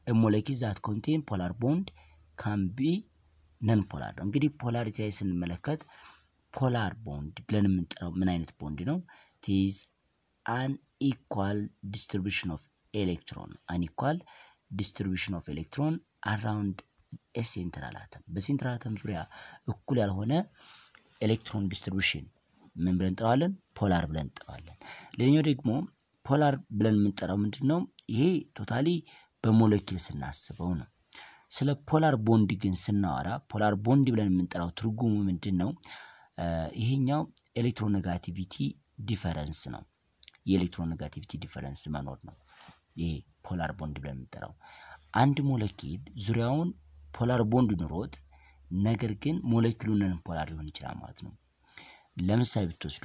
a molecule that contain polar bond can be non-polar. እንግዲህ ፖላሪቲ ስንመለከት ፖላር ቦንድ ብለን የምንጠራው ምን አይነት ቦንድ ነው? ቲዝ አን ኢኳል distribution of electron unequal distribution of electron around central atom በ central atom ዙሪያ እኩል ያልሆነ electron distribution ምን ብለን እንጠራዋለን? polar ብለን እንጠራዋለን። ሌላኛው ደግሞ polar ብለን የምንጠራው ምንድን ነው? ይሄ totally በ molecule ስናስበው ነው። ስለ polar bond ግን ስናወራ polar bond ብለን የምንጠራው ትርጉሙ ምንድን ነው? ይሄኛው electronegativity difference ነው። የ electronegativity difference መኖር ነው። ይሄ polar bond ብለን የምንጠራው አንድ ሞለኪል ዙሪያውን polar bond ኑሮት ነገር ግን molecule ኡ non polar ሊሆን ይችላል ማለት ነው። ለምሳሌ ብትወስዱ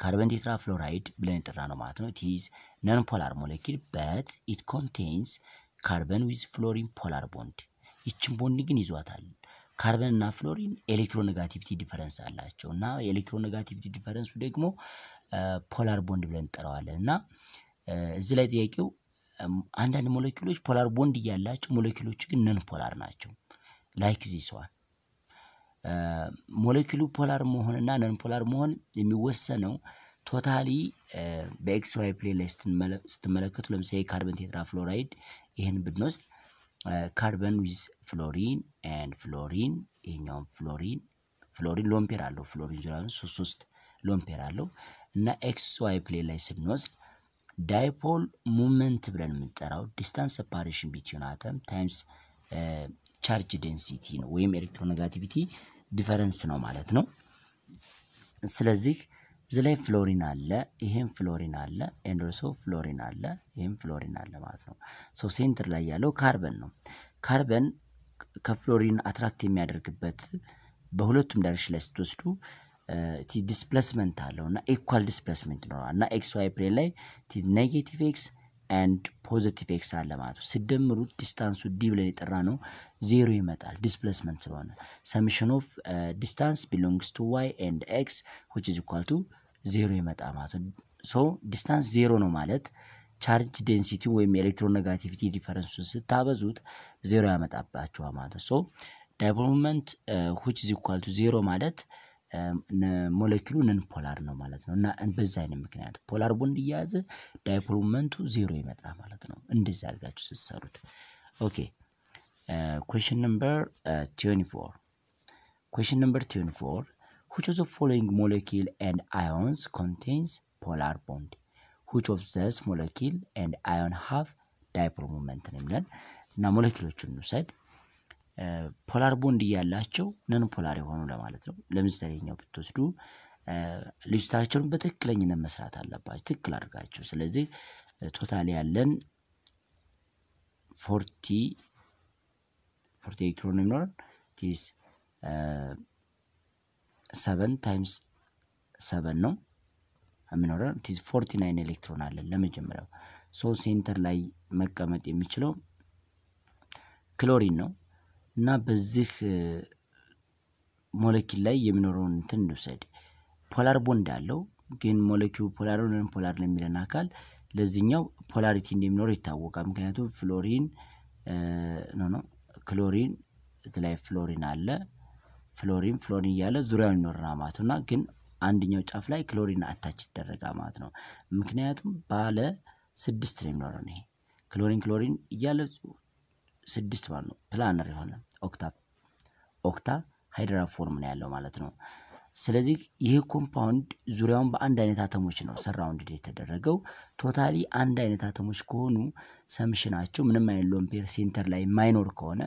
carbon tetrafluoride ብለን የምንጠራ ነው ማለት ነው። it's non polar molecule but it contains carbon with fluorine polar bond። ይችን ቦንድ ግን ይዟታል። ካርበን እና fluorine electronegativity difference አላቸው እና የ electronegativity difference ኡ ደግሞ polar bond ብለን እንጠራዋለን እና እዚህ ላይ ጥያቄው አንዳንድ molecule ኦች polar bond እያላቸው ሞለኪሎቹ ግን non polar ናቸው። like this one molecule ኡ polar መሆንና non polar መሆን የሚወሰነው totally በ x y plane ላይ ስትመለከቱ ለምሳሌ carbon tetrafluoride ይህን ብንወስድ carbon with fluorine and fluorine ይሄኛውን fluorine fluorine lone pair አለው። ፍሎሪን ዙሪያ ሶስት lone pair አለው። እና x y plane ላይ ስንወስድ dipole moment ብለን የምንጠራው distance separation between atom times charge density ነው ወይም electronegativity difference ነው ማለት ነው። ስለዚህ እዚ ላይ ፍሎሪን አለ፣ ይሄም ፍሎሪን አለ፣ and also fluorine አለ፣ ይሄም ፍሎሪን አለ ማለት ነው። so center ላይ ያለው ካርበን ነው። carbon ከ fluorine attract የሚያደርግበት በሁለቱም direction ላይ ስትወስዱ displacement አለው እና equal displacement ይኖረዋል እና x y plane ላይ negative x and positive x አለ ማለት ነው። ስትደምሩት distance ኡ d ብለን የምንጠራ ነው ዜሮ ይመጣል displacement ስለሆነ summation of distance belongs to y and x which is equal to zero ይመጣ ማለት ነው። so distance zero ነው ማለት charge density ወይም electronegativity difference ኡን ስታበዙት ዜሮ ያመጣባቸዋል ማለት ነው። so dipole moment which is equal to zero ማለት molecule ኡ non polar ነው ማለት ነው። እና በዛ አይነት ምክንያት polar bond እየያዘ dipole moment ኡ zero ይመጣ ማለት ነው። እንደዚህ አድርጋችሁ ስትሰሩት። ኦኬ ኩዌሽን ነምበር ትዌንቲ ፎር ኩዌሽን ነምበር ትዌንቲ ፎር which of the following molecule and ions contains polar bond which of this molecule and ion have dipole moment ነው የሚለን እና ሞለኪሎቹን እንውሰድ ፖላር ቦንድ እያላቸው ነን ፖላር የሆኑ ለማለት ነው። ለምሳሌ ኛው ብትወስዱ ልጅታቸውን በትክክለኝነት መስራት አለባቸው ትክክል አድርጋቸው። ስለዚህ ቶታል ያለን ፎርቲ ፎርቲ ኤሌክትሮን የሚኖረን ቲስ ሰቨን ታይምስ ሰቨን ነው የሚኖረን ቲስ ፎርቲ ናይን ኤሌክትሮን አለን ለመጀመሪያው። ሶ ሴንተር ላይ መቀመጥ የሚችለው ክሎሪን ነው እና በዚህ ሞለኪል ላይ የሚኖረውን እንትን እንውሰድ። polar bond አለው ግን molecule ኡ polar non polar ነው የሚለን አካል ለዚህኛው polarity እንደሚኖረው ይታወቃል። ምክንያቱም fluorine no chlorine ላይ ፍሎሪን አለ fluorine fluorine እያለ ዙሪያውን ይኖረና ማለት ነው። ግን አንደኛው ጫፍ ላይ chlorine attach ይደረጋል ማለት ነው። ምክንያቱም ባለ ስድስት ነው የሚኖረን ይሄ chlorine chlorine እያለ ስድስት ማለት ነው። planar የሆነ octa octahedra form ነው ያለው ማለት ነው። ስለዚህ ይህ compound ዙሪያውን በአንድ አይነት አተሞች ነው surround የተደረገው። totally አንድ አይነት አተሞች ከሆኑ summation ኣቸው ምንም አይነት lone pair center ላይ የማይኖር ከሆነ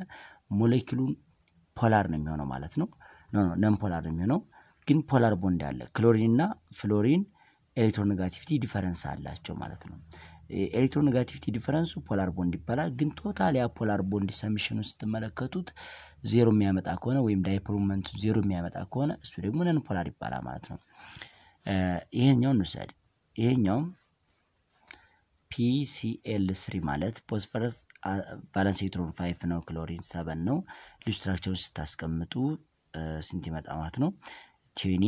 molecule ኡ non polar ነው የሚሆነው ማለት ነው። no non polar ነው የሚሆነው። ግን polar bond አለ። ክሎሪን እና fluorine electronegativity difference አላቸው ማለት ነው። electronegativity difference ኡ polar bond ይባላል። ግን total ያ polar bond summation ኑ ስትመለከቱት ዜሮ የሚያመጣ ከሆነ ወይም dipole moment ኡ ዜሮ የሚያመጣ ከሆነ እሱ ደግሞ non polar ይባላል ማለት ነው። ይሄኛው እንውሰድ። ይሄኛውም PCl three ማለት phosphorus valence electron five ነው። chlorine seven ነው። Lewis structure ኡን ስታስቀምጡ ስንት ይመጣ ማለት ነው? twenty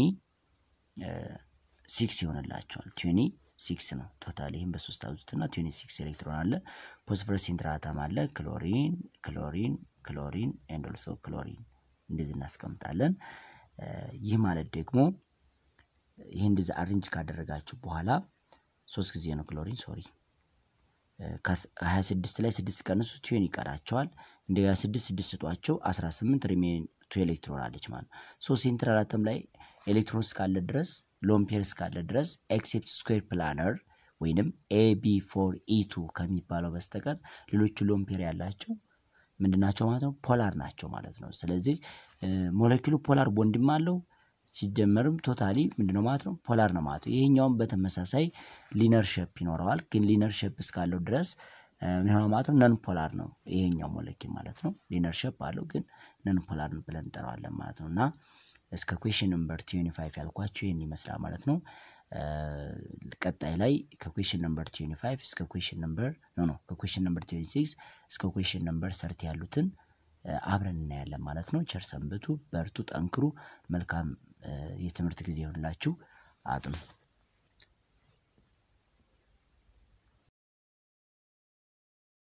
six ይሆንላችኋል። twenty six ነው total። ይህም በሶስት አብዙትና twenty six electron አለ። phosphorus central atom አለ። chlorine chlorine chlorine and also chlorine እንደዚህ እናስቀምጣለን። ይህ ማለት ደግሞ ይህ እንደዚህ arrange ካደረጋችሁ በኋላ ሶስት ጊዜ ነው chlorine sorry ከሀያ ስድስት ላይ ስድስት ቀንሱ twenty ይቀራችኋል። እንደገና ስድስት ስድስት ስጧቸው አስራ ስምንት remain two electron አለች ማለት ነው። so central atom ላይ ኤሌክትሮን እስካለ ድረስ lone pair እስካለ ድረስ except square planar ወይንም AB four E two ከሚባለው በስተቀር ሌሎቹ lone pair ያላቸው ምንድናቸው ማለት ነው? polar ናቸው ማለት ነው። ስለዚህ ሞለኪሉ polar bond ም አለው ሲጀመርም totally ምንድነው ማለት ነው? polar ነው ማለት ነው። ይሄኛውም በተመሳሳይ linear shape ይኖረዋል። ግን linear እስካለው ድረስ ምንሆነው ማለት ነው? non polar ነው ይሄኛው ሞለኪል ማለት ነው። linear አለው ግን non polar ብለን እንጠራዋለን ማለት ነው። እና እስከ question number twenty five ያልኳችሁ ይህን ይመስላል ማለት ነው። ቀጣይ ላይ ከ question number twenty five እስከ question number no no ከ question number twenty six እስከ question number thirty ያሉትን አብረን እናያለን ማለት ነው። ቸር ሰንብቱ፣ በርቱ፣ ጠንክሩ። መልካም የትምህርት ጊዜ ይሆንላችሁ። አጥኑ